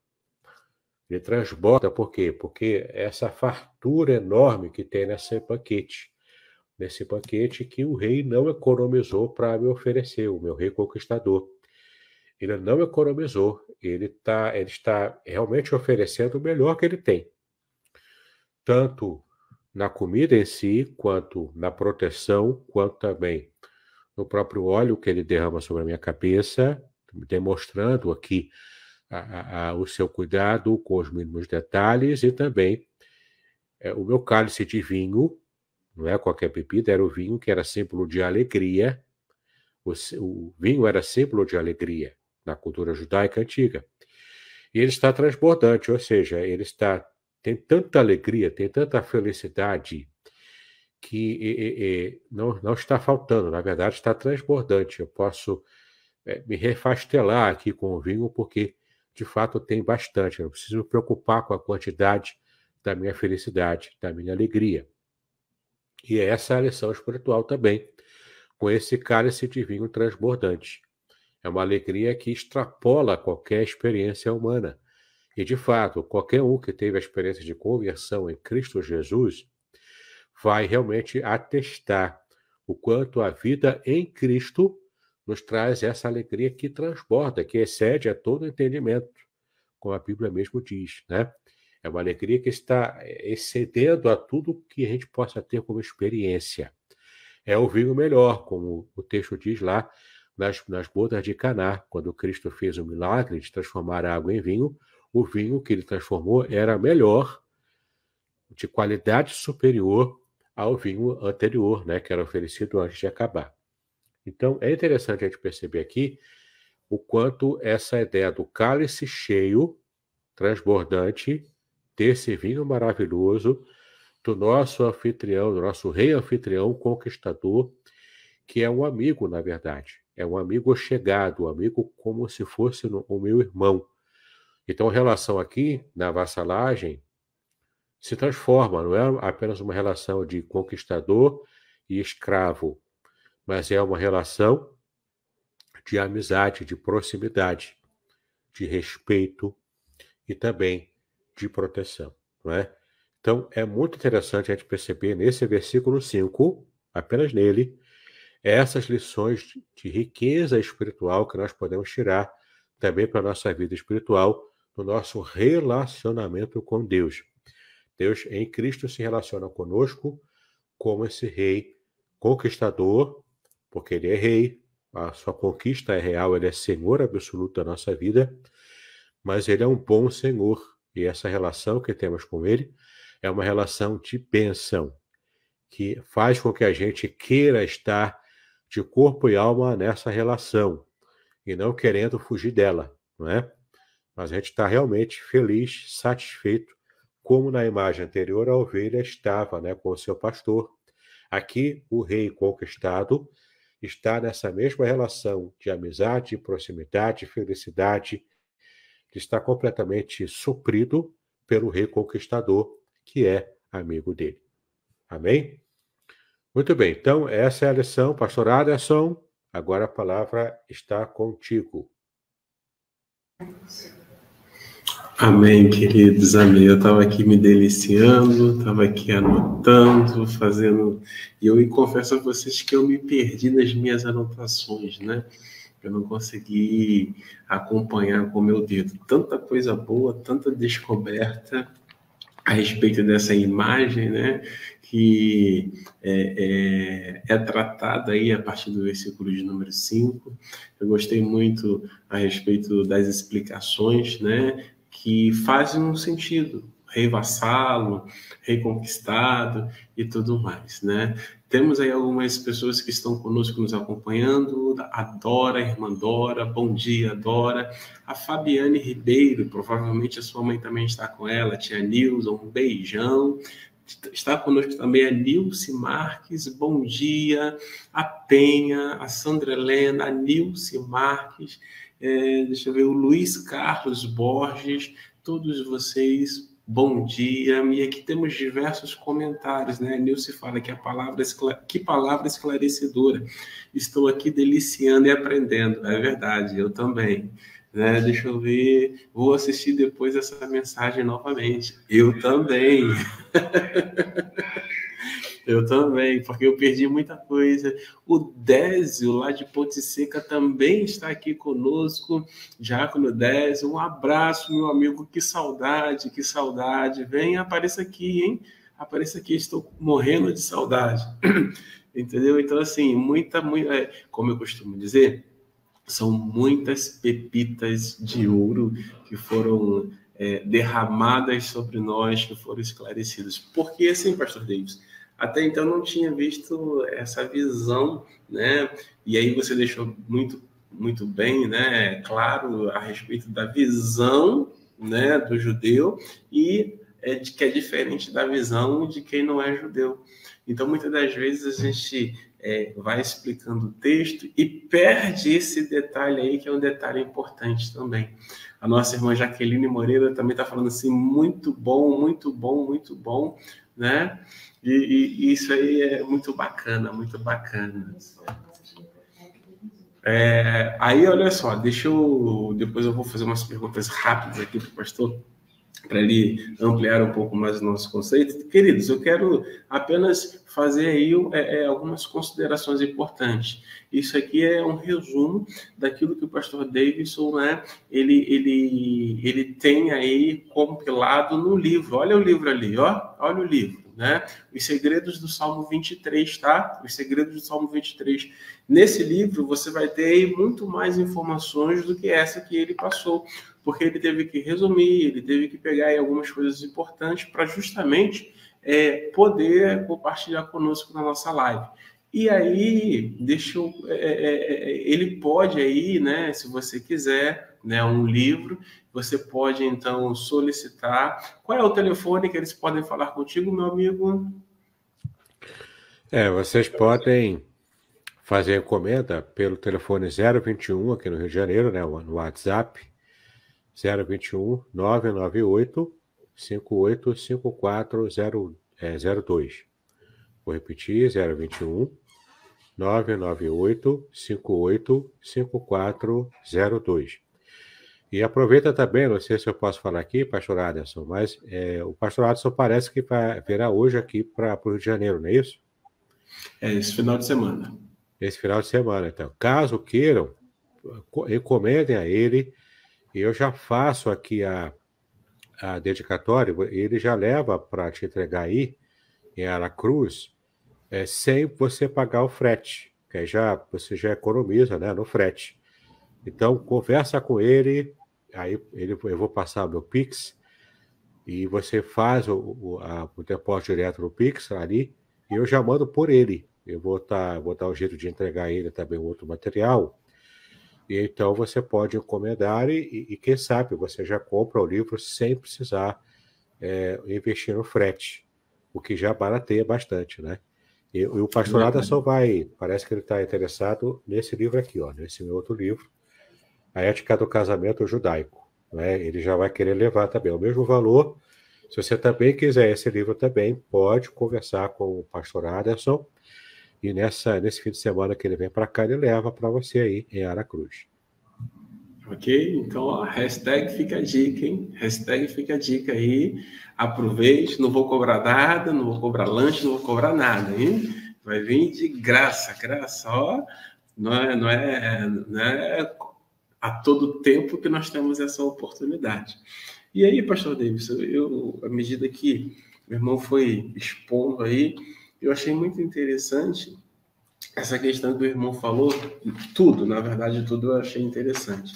Ele transborda por quê? Porque essa fartura enorme que tem nesse banquete, nesse banquete que o rei não economizou para me oferecer, o meu rei conquistador. Ele não economizou, ele, tá, ele está realmente oferecendo o melhor que ele tem. Tanto na comida em si, quanto na proteção, quanto também no próprio óleo que ele derrama sobre a minha cabeça, demonstrando aqui a, a, o seu cuidado com os mínimos detalhes e também é, o meu cálice de vinho, não é qualquer bebida, era o vinho que era símbolo de alegria. O, o vinho era símbolo de alegria na cultura judaica antiga. E ele está transbordante, ou seja, ele está tem tanta alegria, tem tanta felicidade que e, e, não, não está faltando, na verdade está transbordante. Eu posso é, me refastelar aqui com o vinho, porque de fato tem bastante. Eu não preciso me preocupar com a quantidade da minha felicidade, da minha alegria. E essa é a lição espiritual também, com esse cálice de vinho transbordante. É uma alegria que extrapola qualquer experiência humana. E, de fato, qualquer um que teve a experiência de conversão em Cristo Jesus vai realmente atestar o quanto a vida em Cristo nos traz essa alegria que transborda, que excede a todo entendimento, como a Bíblia mesmo diz, né? É uma alegria que está excedendo a tudo que a gente possa ter como experiência. É o vinho melhor, como o texto diz lá nas, nas bodas de Caná, quando Cristo fez o milagre de transformar a água em vinho, o vinho que ele transformou era melhor, de qualidade superior ao vinho anterior, né, que era oferecido antes de acabar. Então, é interessante a gente perceber aqui o quanto essa ideia do cálice cheio, transbordante, desse vinho maravilhoso, do nosso anfitrião, do nosso rei anfitrião, conquistador, que é um amigo, na verdade. É um amigo chegado, um amigo como se fosse o meu irmão. Então, a relação aqui, na vassalagem, se transforma, não é apenas uma relação de conquistador e escravo, mas é uma relação de amizade, de proximidade, de respeito e também de proteção, não é? Então, é muito interessante a gente perceber nesse versículo 5, apenas nele, essas lições de riqueza espiritual que nós podemos tirar também para a nossa vida espiritual, no nosso relacionamento com Deus. Deus em Cristo se relaciona conosco como esse rei conquistador porque ele é rei, a sua conquista é real, ele é senhor absoluto da nossa vida, mas ele é um bom senhor, e essa relação que temos com ele é uma relação de bênção, que faz com que a gente queira estar de corpo e alma nessa relação, e não querendo fugir dela, não é? Mas a gente está realmente feliz, satisfeito, como na imagem anterior a ovelha estava né, com o seu pastor. Aqui, o rei conquistado está nessa mesma relação de amizade, proximidade, felicidade, de estar completamente suprido pelo rei conquistador, que é amigo dele. Amém? Muito bem, então essa é a lição, pastor Aderson. Agora a palavra está contigo. Amém, queridos, amém. Eu estava aqui me deliciando, estava aqui anotando, fazendo. E eu confesso a vocês que eu me perdi nas minhas anotações, né? Eu não consegui acompanhar com o meu dedo. Tanta coisa boa, tanta descoberta a respeito dessa imagem, né? Que é, é, é tratada aí a partir do versículo de número 5. Eu gostei muito a respeito das explicações, né? que fazem um sentido, rei vassalo, rei conquistado e tudo mais, né? Temos aí algumas pessoas que estão conosco nos acompanhando, a Dora, a irmã Dora, bom dia, Dora. A Fabiane Ribeiro, provavelmente a sua mãe também está com ela, tia Nilza, um beijão. Está conosco também a Nilce Marques, bom dia. A Penha, a Sandra Helena, a Nilce Marques, é, deixa eu ver, o Luiz Carlos Borges, todos vocês, bom dia. E aqui temos diversos comentários, né? Nilce fala que a palavra, que palavra esclarecedora. Estou aqui deliciando e aprendendo. É verdade, eu também. Né? Deixa eu ver, vou assistir depois essa mensagem novamente. Eu também. Eu também, porque eu perdi muita coisa. O Désio, lá de Ponte Seca, também está aqui conosco. Diácono Désio, um abraço, meu amigo. Que saudade, que saudade. Vem, apareça aqui, hein? Apareça aqui, estou morrendo de saudade. Entendeu? Então, assim, muita, muita, é, como eu costumo dizer, são muitas pepitas de ouro que foram é, derramadas sobre nós, que foram esclarecidas. Porque, assim, Pastor Davis, até então não tinha visto essa visão, né? E aí você deixou muito muito bem, né? Claro a respeito da visão, né, do judeu e é de que é diferente da visão de quem não é judeu. Então muitas das vezes a gente é, vai explicando o texto e perde esse detalhe aí que é um detalhe importante também. A nossa irmã Jaqueline Moreira também está falando assim muito bom, muito bom, muito bom, né? E, e, isso aí é muito bacana, muito bacana. É, aí, olha só, deixa eu. Depois eu vou fazer umas perguntas rápidas aqui para o pastor, para ele ampliar um pouco mais o nosso conceito. Queridos, eu quero apenas fazer aí é, é, algumas considerações importantes. Isso aqui é um resumo daquilo que o pastor Davidson, né, ele, ele, ele tem aí compilado no livro. Olha o livro ali, ó, olha o livro né? Os segredos do Salmo 23, tá? Os segredos do Salmo 23. Nesse livro você vai ter muito mais informações do que essa que ele passou, porque ele teve que resumir, ele teve que pegar algumas coisas importantes para justamente é, poder compartilhar conosco na nossa live. E aí, deixa eu, é, é, é, ele pode aí, né, se você quiser, né, um livro, você pode então solicitar. Qual é o telefone que eles podem falar contigo, meu amigo? É, vocês podem fazer encomenda pelo telefone 021 aqui no Rio de Janeiro, né, no WhatsApp 021 998 585402. Vou repetir, 021 998 585402. E aproveita também, não sei se eu posso falar aqui, pastor Aderson, mas é, o pastor Aderson parece que vai, virá hoje aqui para o Rio de Janeiro, não é isso? É, esse final de semana. Esse final de semana, então. Caso queiram, encomendem a ele, eu já faço aqui a, a dedicatória, ele já leva para te entregar aí, em Aracruz, é, sem você pagar o frete, que aí já, você já economiza né, no frete. Então, conversa com ele, aí ele, eu vou passar meu Pix, e você faz o, o, a, o depósito direto no Pix ali, e eu já mando por ele. Eu vou, tá, vou dar um jeito de entregar ele também outro material. E então você pode encomendar e, e, quem sabe você já compra o livro sem precisar é, investir no frete, o que já barateia bastante, né? E, e o pastorado só vai, parece que ele está interessado nesse livro aqui, ó, nesse meu outro livro, A Ética do Casamento Judaico. Né? Ele já vai querer levar também o mesmo valor. Se você também quiser esse livro também, pode conversar com o pastor Aderson. E nessa, nesse fim de semana que ele vem para cá, ele leva para você aí em Aracruz. Ok? Então, ó, hashtag fica a dica, hein? Hashtag fica a dica aí. Aproveite, não vou cobrar nada, não vou cobrar lanche, não vou cobrar nada, hein? Vai vir de graça, graça, ó. Não é, não é, não é a todo tempo que nós temos essa oportunidade. E aí, pastor Davis, eu, à medida que meu irmão foi expondo aí, eu achei muito interessante essa questão que o irmão falou, tudo, na verdade, tudo eu achei interessante.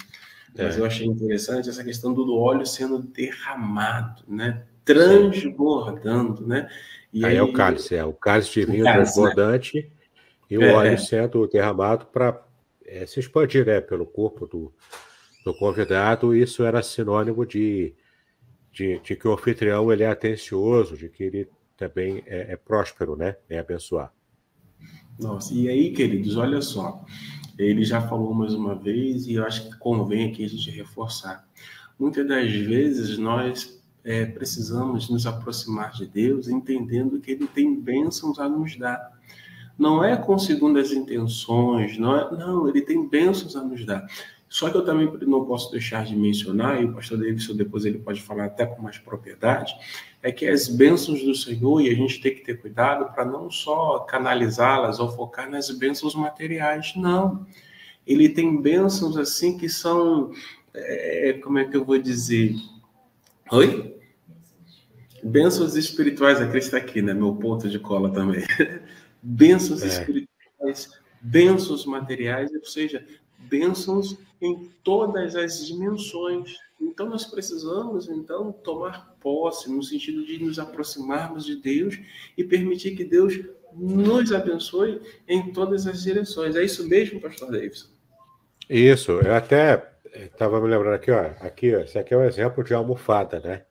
Mas é. eu achei interessante essa questão do óleo sendo derramado, né? Transbordando, né? E aí, aí é o cálice, é o cálice de vinho cálice, né? transbordante né? e o é, óleo sendo derramado para é, se expandir né, pelo corpo do, do convidado. Isso era sinônimo de, de, de, que o anfitrião ele é atencioso, de que ele também é, é próspero, né? É abençoar. Nossa, e aí, queridos, olha só. Ele já falou mais uma vez e eu acho que convém aqui a gente reforçar. Muitas das vezes nós é, precisamos nos aproximar de Deus entendendo que Ele tem bênçãos a nos dar. Não é com segundas intenções, não é, não, Ele tem bênçãos a nos dar. Só que eu também não posso deixar de mencionar, e o pastor Davidson depois ele pode falar até com mais propriedade, é que as bênçãos do Senhor, e a gente tem que ter cuidado para não só canalizá-las ou focar nas bênçãos materiais, não. Ele tem bênçãos assim que são, é, como é que eu vou dizer? Oi? Bênçãos espirituais, a Cris está aqui, né? Meu ponto de cola também. bênçãos é. espirituais, bênçãos materiais, ou seja, bênçãos em todas as dimensões. Então nós precisamos então tomar posse no sentido de nos aproximarmos de Deus e permitir que Deus nos abençoe em todas as direções. É isso mesmo, pastor Davidson? Isso, eu até estava me lembrando aqui, ó, aqui, ó, esse aqui é um exemplo de almofada, né?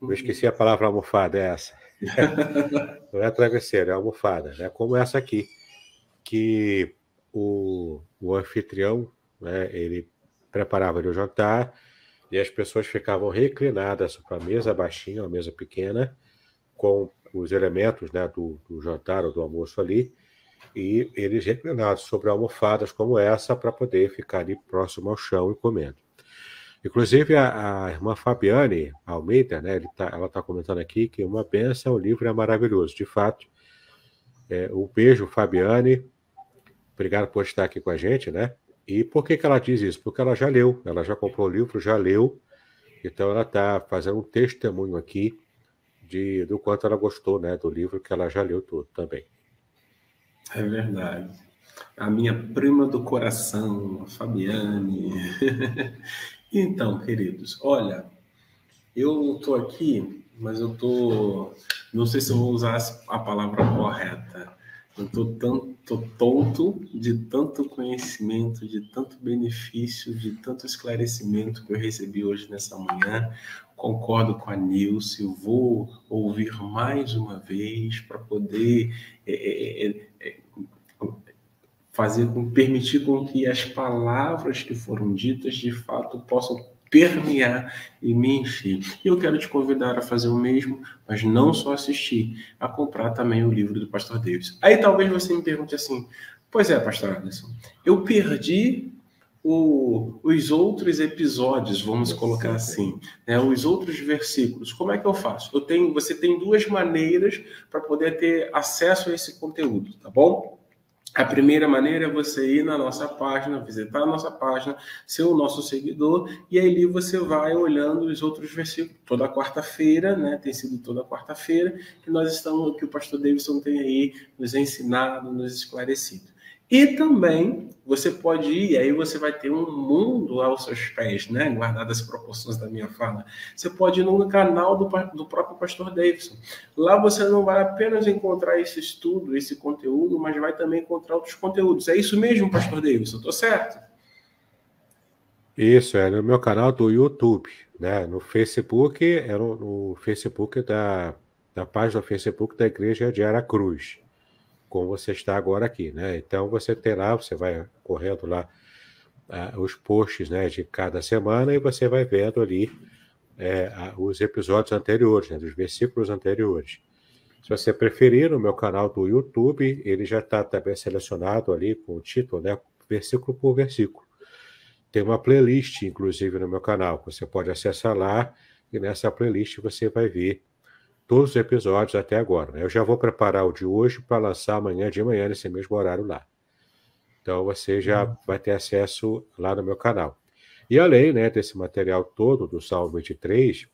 Eu esqueci a palavra almofada, é essa. Não é travesseiro, é almofada, né? Como essa aqui, que o, o anfitrião, né, ele preparava o jantar e as pessoas ficavam reclinadas para a mesa baixinha, uma mesa pequena, com os elementos né, do, do jantar ou do almoço ali, e eles reclinados sobre almofadas como essa para poder ficar ali próximo ao chão e comendo. Inclusive, a, a irmã Fabiane Almeida, né, tá, ela está comentando aqui que uma benção, o livro é maravilhoso. De fato, é, um beijo, Fabiane. Obrigado por estar aqui com a gente, né? E por que, que ela diz isso? Porque ela já leu, ela já comprou o livro, já leu, então ela está fazendo um testemunho aqui de, do quanto ela gostou né, do livro, que ela já leu tudo também. É verdade. A minha prima do coração, a Fabiane. então, queridos, olha, eu estou aqui, mas eu estou. Não sei se eu vou usar a palavra correta. Eu estou tanto tonto de tanto conhecimento, de tanto benefício, de tanto esclarecimento que eu recebi hoje nessa manhã. Concordo com a Nilce, vou ouvir mais uma vez para poder é, é, é, é fazer com permitir com que as palavras que foram ditas de fato possam permear e me encher. E eu quero te convidar a fazer o mesmo, mas não só assistir, a comprar também o livro do Pastor Davis. Aí talvez você me pergunte assim: Pois é, Pastor Anderson, eu perdi o, os outros episódios, vamos colocar assim, né, os outros versículos. Como é que eu faço? Eu tenho, você tem duas maneiras para poder ter acesso a esse conteúdo, tá bom? A primeira maneira é você ir na nossa página, visitar a nossa página, ser o nosso seguidor, e aí você vai olhando os outros versículos. Toda quarta-feira, né? Tem sido toda quarta-feira que nós estamos, que o pastor Davidson tem aí nos ensinado, nos esclarecido. E também você pode ir, aí você vai ter um mundo aos seus pés, né? Guardadas as proporções da minha fala. Você pode ir no canal do, do próprio pastor Davidson. Lá você não vai apenas encontrar esse estudo, esse conteúdo, mas vai também encontrar outros conteúdos. É isso mesmo, pastor Davidson? Estou certo? Isso, é no meu canal do YouTube, né? No Facebook, é no, no Facebook da, da página do Facebook da Igreja de Aracruz como você está agora aqui, né? Então você terá, você vai correndo lá uh, os posts, né, de cada semana e você vai vendo ali é, os episódios anteriores, né, dos versículos anteriores. Se você preferir, no meu canal do YouTube, ele já está também selecionado ali com o título, né, versículo por versículo. tem uma playlist, inclusive, no meu canal. Você pode acessar lá e nessa playlist você vai ver todos os episódios até agora. Né? Eu já vou preparar o de hoje para lançar amanhã de manhã, nesse mesmo horário lá. Então você já uhum. vai ter acesso lá no meu canal. E além né, desse material todo do Salmo 23,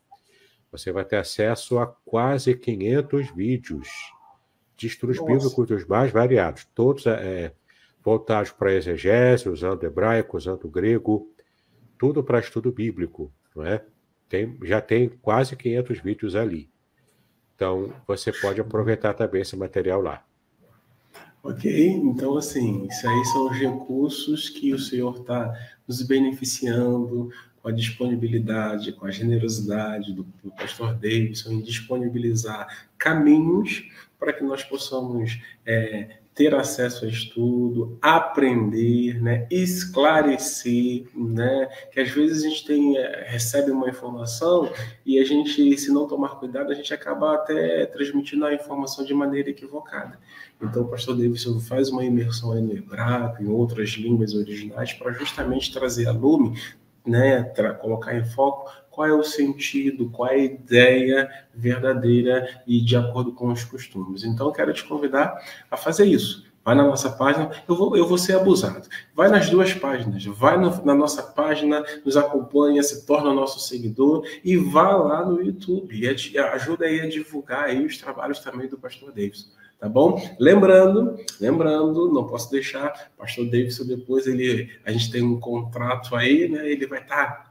você vai ter acesso a quase 500 vídeos de estudos Nossa. bíblicos dos mais variados, todos é, voltados para exegese, usando hebraico, usando grego, tudo para estudo bíblico, não é? Tem, já tem quase 500 vídeos ali. Então, você pode aproveitar também esse material lá. Ok, então assim, isso aí são os recursos que o Senhor está nos beneficiando com a disponibilidade, com a generosidade do, do pastor Davidson em disponibilizar caminhos para que nós possamos é, ter acesso a estudo, aprender, né, esclarecer, né, que às vezes a gente tem, é, recebe uma informação e a gente, se não tomar cuidado, a gente acaba até transmitindo a informação de maneira equivocada. Então, o pastor Davidson faz uma imersão aí no hebraico, em outras línguas originais, para justamente trazer a lume, né, colocar em foco qual é o sentido, qual é a ideia verdadeira e de acordo com os costumes. Então, quero te convidar a fazer isso. Vai na nossa página, eu vou, eu vou ser abusado. Vai nas duas páginas, vai no, na nossa página, nos acompanha, se torna nosso seguidor e vá lá no YouTube e ajuda aí a divulgar aí os trabalhos também do Pastor Davis tá bom? Lembrando, lembrando, não posso deixar, Pastor Davidson depois ele, a gente tem um contrato aí, né? Ele vai estar tá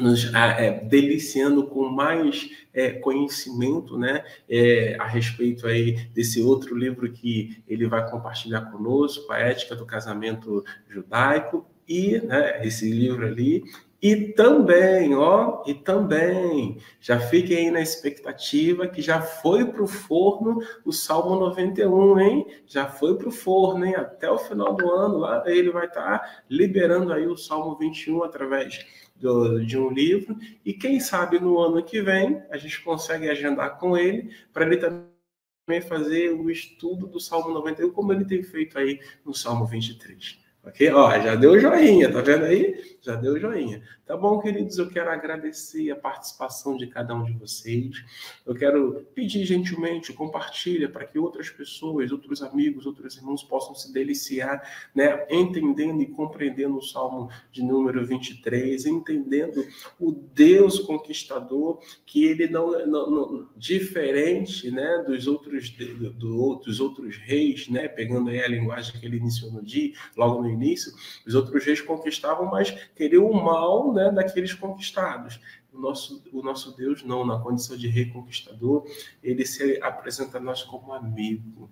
nos é, deliciando com mais é, conhecimento né, é, a respeito aí desse outro livro que ele vai compartilhar conosco, a Ética do Casamento Judaico, e né, esse livro ali. E também, ó, e também, já fiquem aí na expectativa que já foi para o forno o Salmo 91, hein? Já foi para o forno, hein? Até o final do ano, lá ele vai estar tá liberando aí o Salmo 21 através do, de um livro, e quem sabe no ano que vem a gente consegue agendar com ele para ele também fazer o estudo do Salmo 91, como ele tem feito aí no Salmo 23. Ok? Ó, já deu joinha, tá vendo aí? Já deu joinha. Tá bom, queridos? Eu quero agradecer a participação de cada um de vocês. Eu quero pedir gentilmente, compartilha para que outras pessoas, outros amigos, outros irmãos possam se deliciar, né? Entendendo e compreendendo o Salmo de número 23, entendendo o Deus conquistador, que ele não, não diferente, né, dos outros do, do, dos outros reis, né, pegando aí a linguagem que ele iniciou no dia, logo no início, os outros reis conquistavam, mas queriam o mal né, daqueles conquistados. O nosso, o nosso Deus, não, na condição de rei conquistador, ele se apresenta a nós como amigo.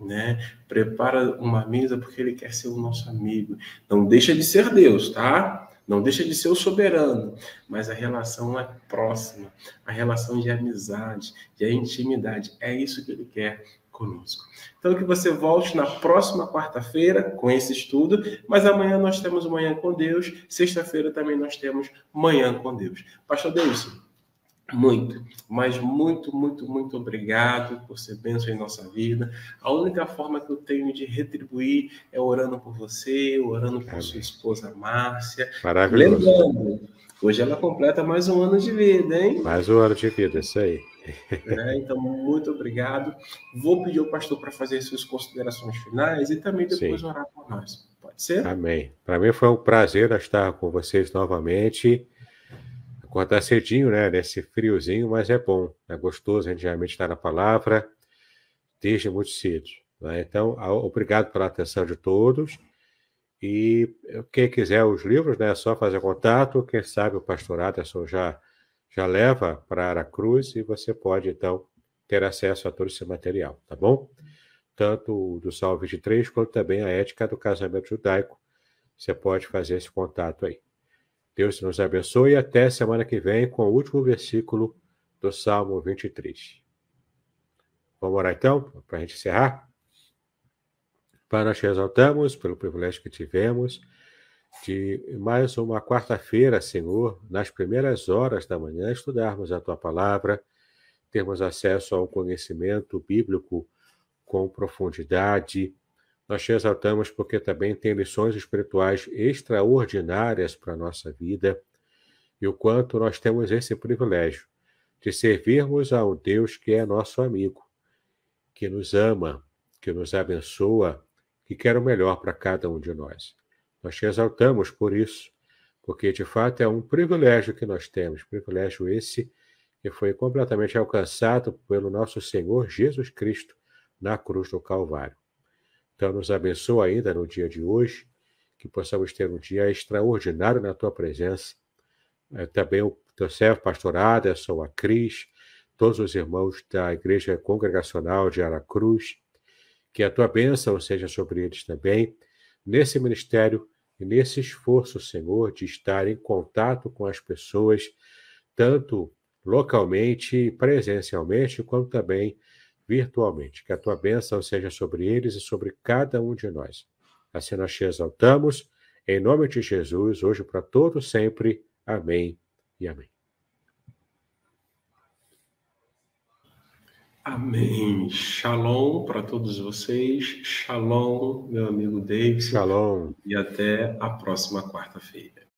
Né? Prepara uma mesa porque ele quer ser o nosso amigo. Não deixa de ser Deus, tá? Não deixa de ser o soberano, mas a relação é próxima, a relação de amizade, de intimidade. É isso que ele quer conosco. Então, que você volte na próxima quarta-feira com esse estudo, mas amanhã nós temos Manhã com Deus, sexta-feira também nós temos Manhã com Deus. Pastor Deus, muito, mas muito, muito, muito obrigado por ser bênção em nossa vida. A única forma que eu tenho de retribuir é orando por você, orando por sua esposa Márcia. Maravilhoso. Lembrando, hoje ela completa mais um ano de vida, hein? Mais um ano de vida, isso aí. É, então, muito obrigado. Vou pedir ao pastor para fazer suas considerações finais e também depois Sim. orar por nós. Pode ser? Amém. Para mim foi um prazer estar com vocês novamente. Acordar cedinho, né? Nesse friozinho, mas é bom. É gostoso a gente realmente estar na palavra desde muito cedo. Né? Então, obrigado pela atenção de todos. E quem quiser os livros, né, é só fazer contato. Quem sabe o pastor Aderson já já leva para Aracruz e você pode, então, ter acesso a todo esse material, tá bom? Tanto do Salmo 23, quanto também a ética do casamento judaico. Você pode fazer esse contato aí. Deus nos abençoe e até semana que vem com o último versículo do Salmo 23. Vamos orar então, para a gente encerrar? Nós te exaltamos pelo privilégio que tivemos de mais uma quarta-feira, Senhor, nas primeiras horas da manhã, estudarmos a tua palavra, termos acesso a um conhecimento bíblico com profundidade, Nós te exaltamos porque também tem lições espirituais extraordinárias para a nossa vida e o quanto nós temos esse privilégio de servirmos a um Deus que é nosso amigo, que nos ama, que nos abençoa, que quer o melhor para cada um de nós. Nós te exaltamos por isso, porque de fato é um privilégio que nós temos, privilégio esse que foi completamente alcançado pelo nosso Senhor Jesus Cristo na cruz do Calvário. Então, nos abençoa ainda no dia de hoje, que possamos ter um dia extraordinário na tua presença. É, também o teu servo pastor Aderson, a Cris, todos os irmãos da Igreja Congregacional de Aracruz, que a tua bênção seja sobre eles também, nesse ministério e nesse esforço, Senhor, de estar em contato com as pessoas, tanto localmente presencialmente, como também virtualmente. Que a tua bênção seja sobre eles e sobre cada um de nós. Assim nós te exaltamos, em nome de Jesus, hoje para todos sempre. Amém e amém. Amém. Shalom para todos vocês. Shalom, meu amigo David. Shalom. E até a próxima quarta-feira.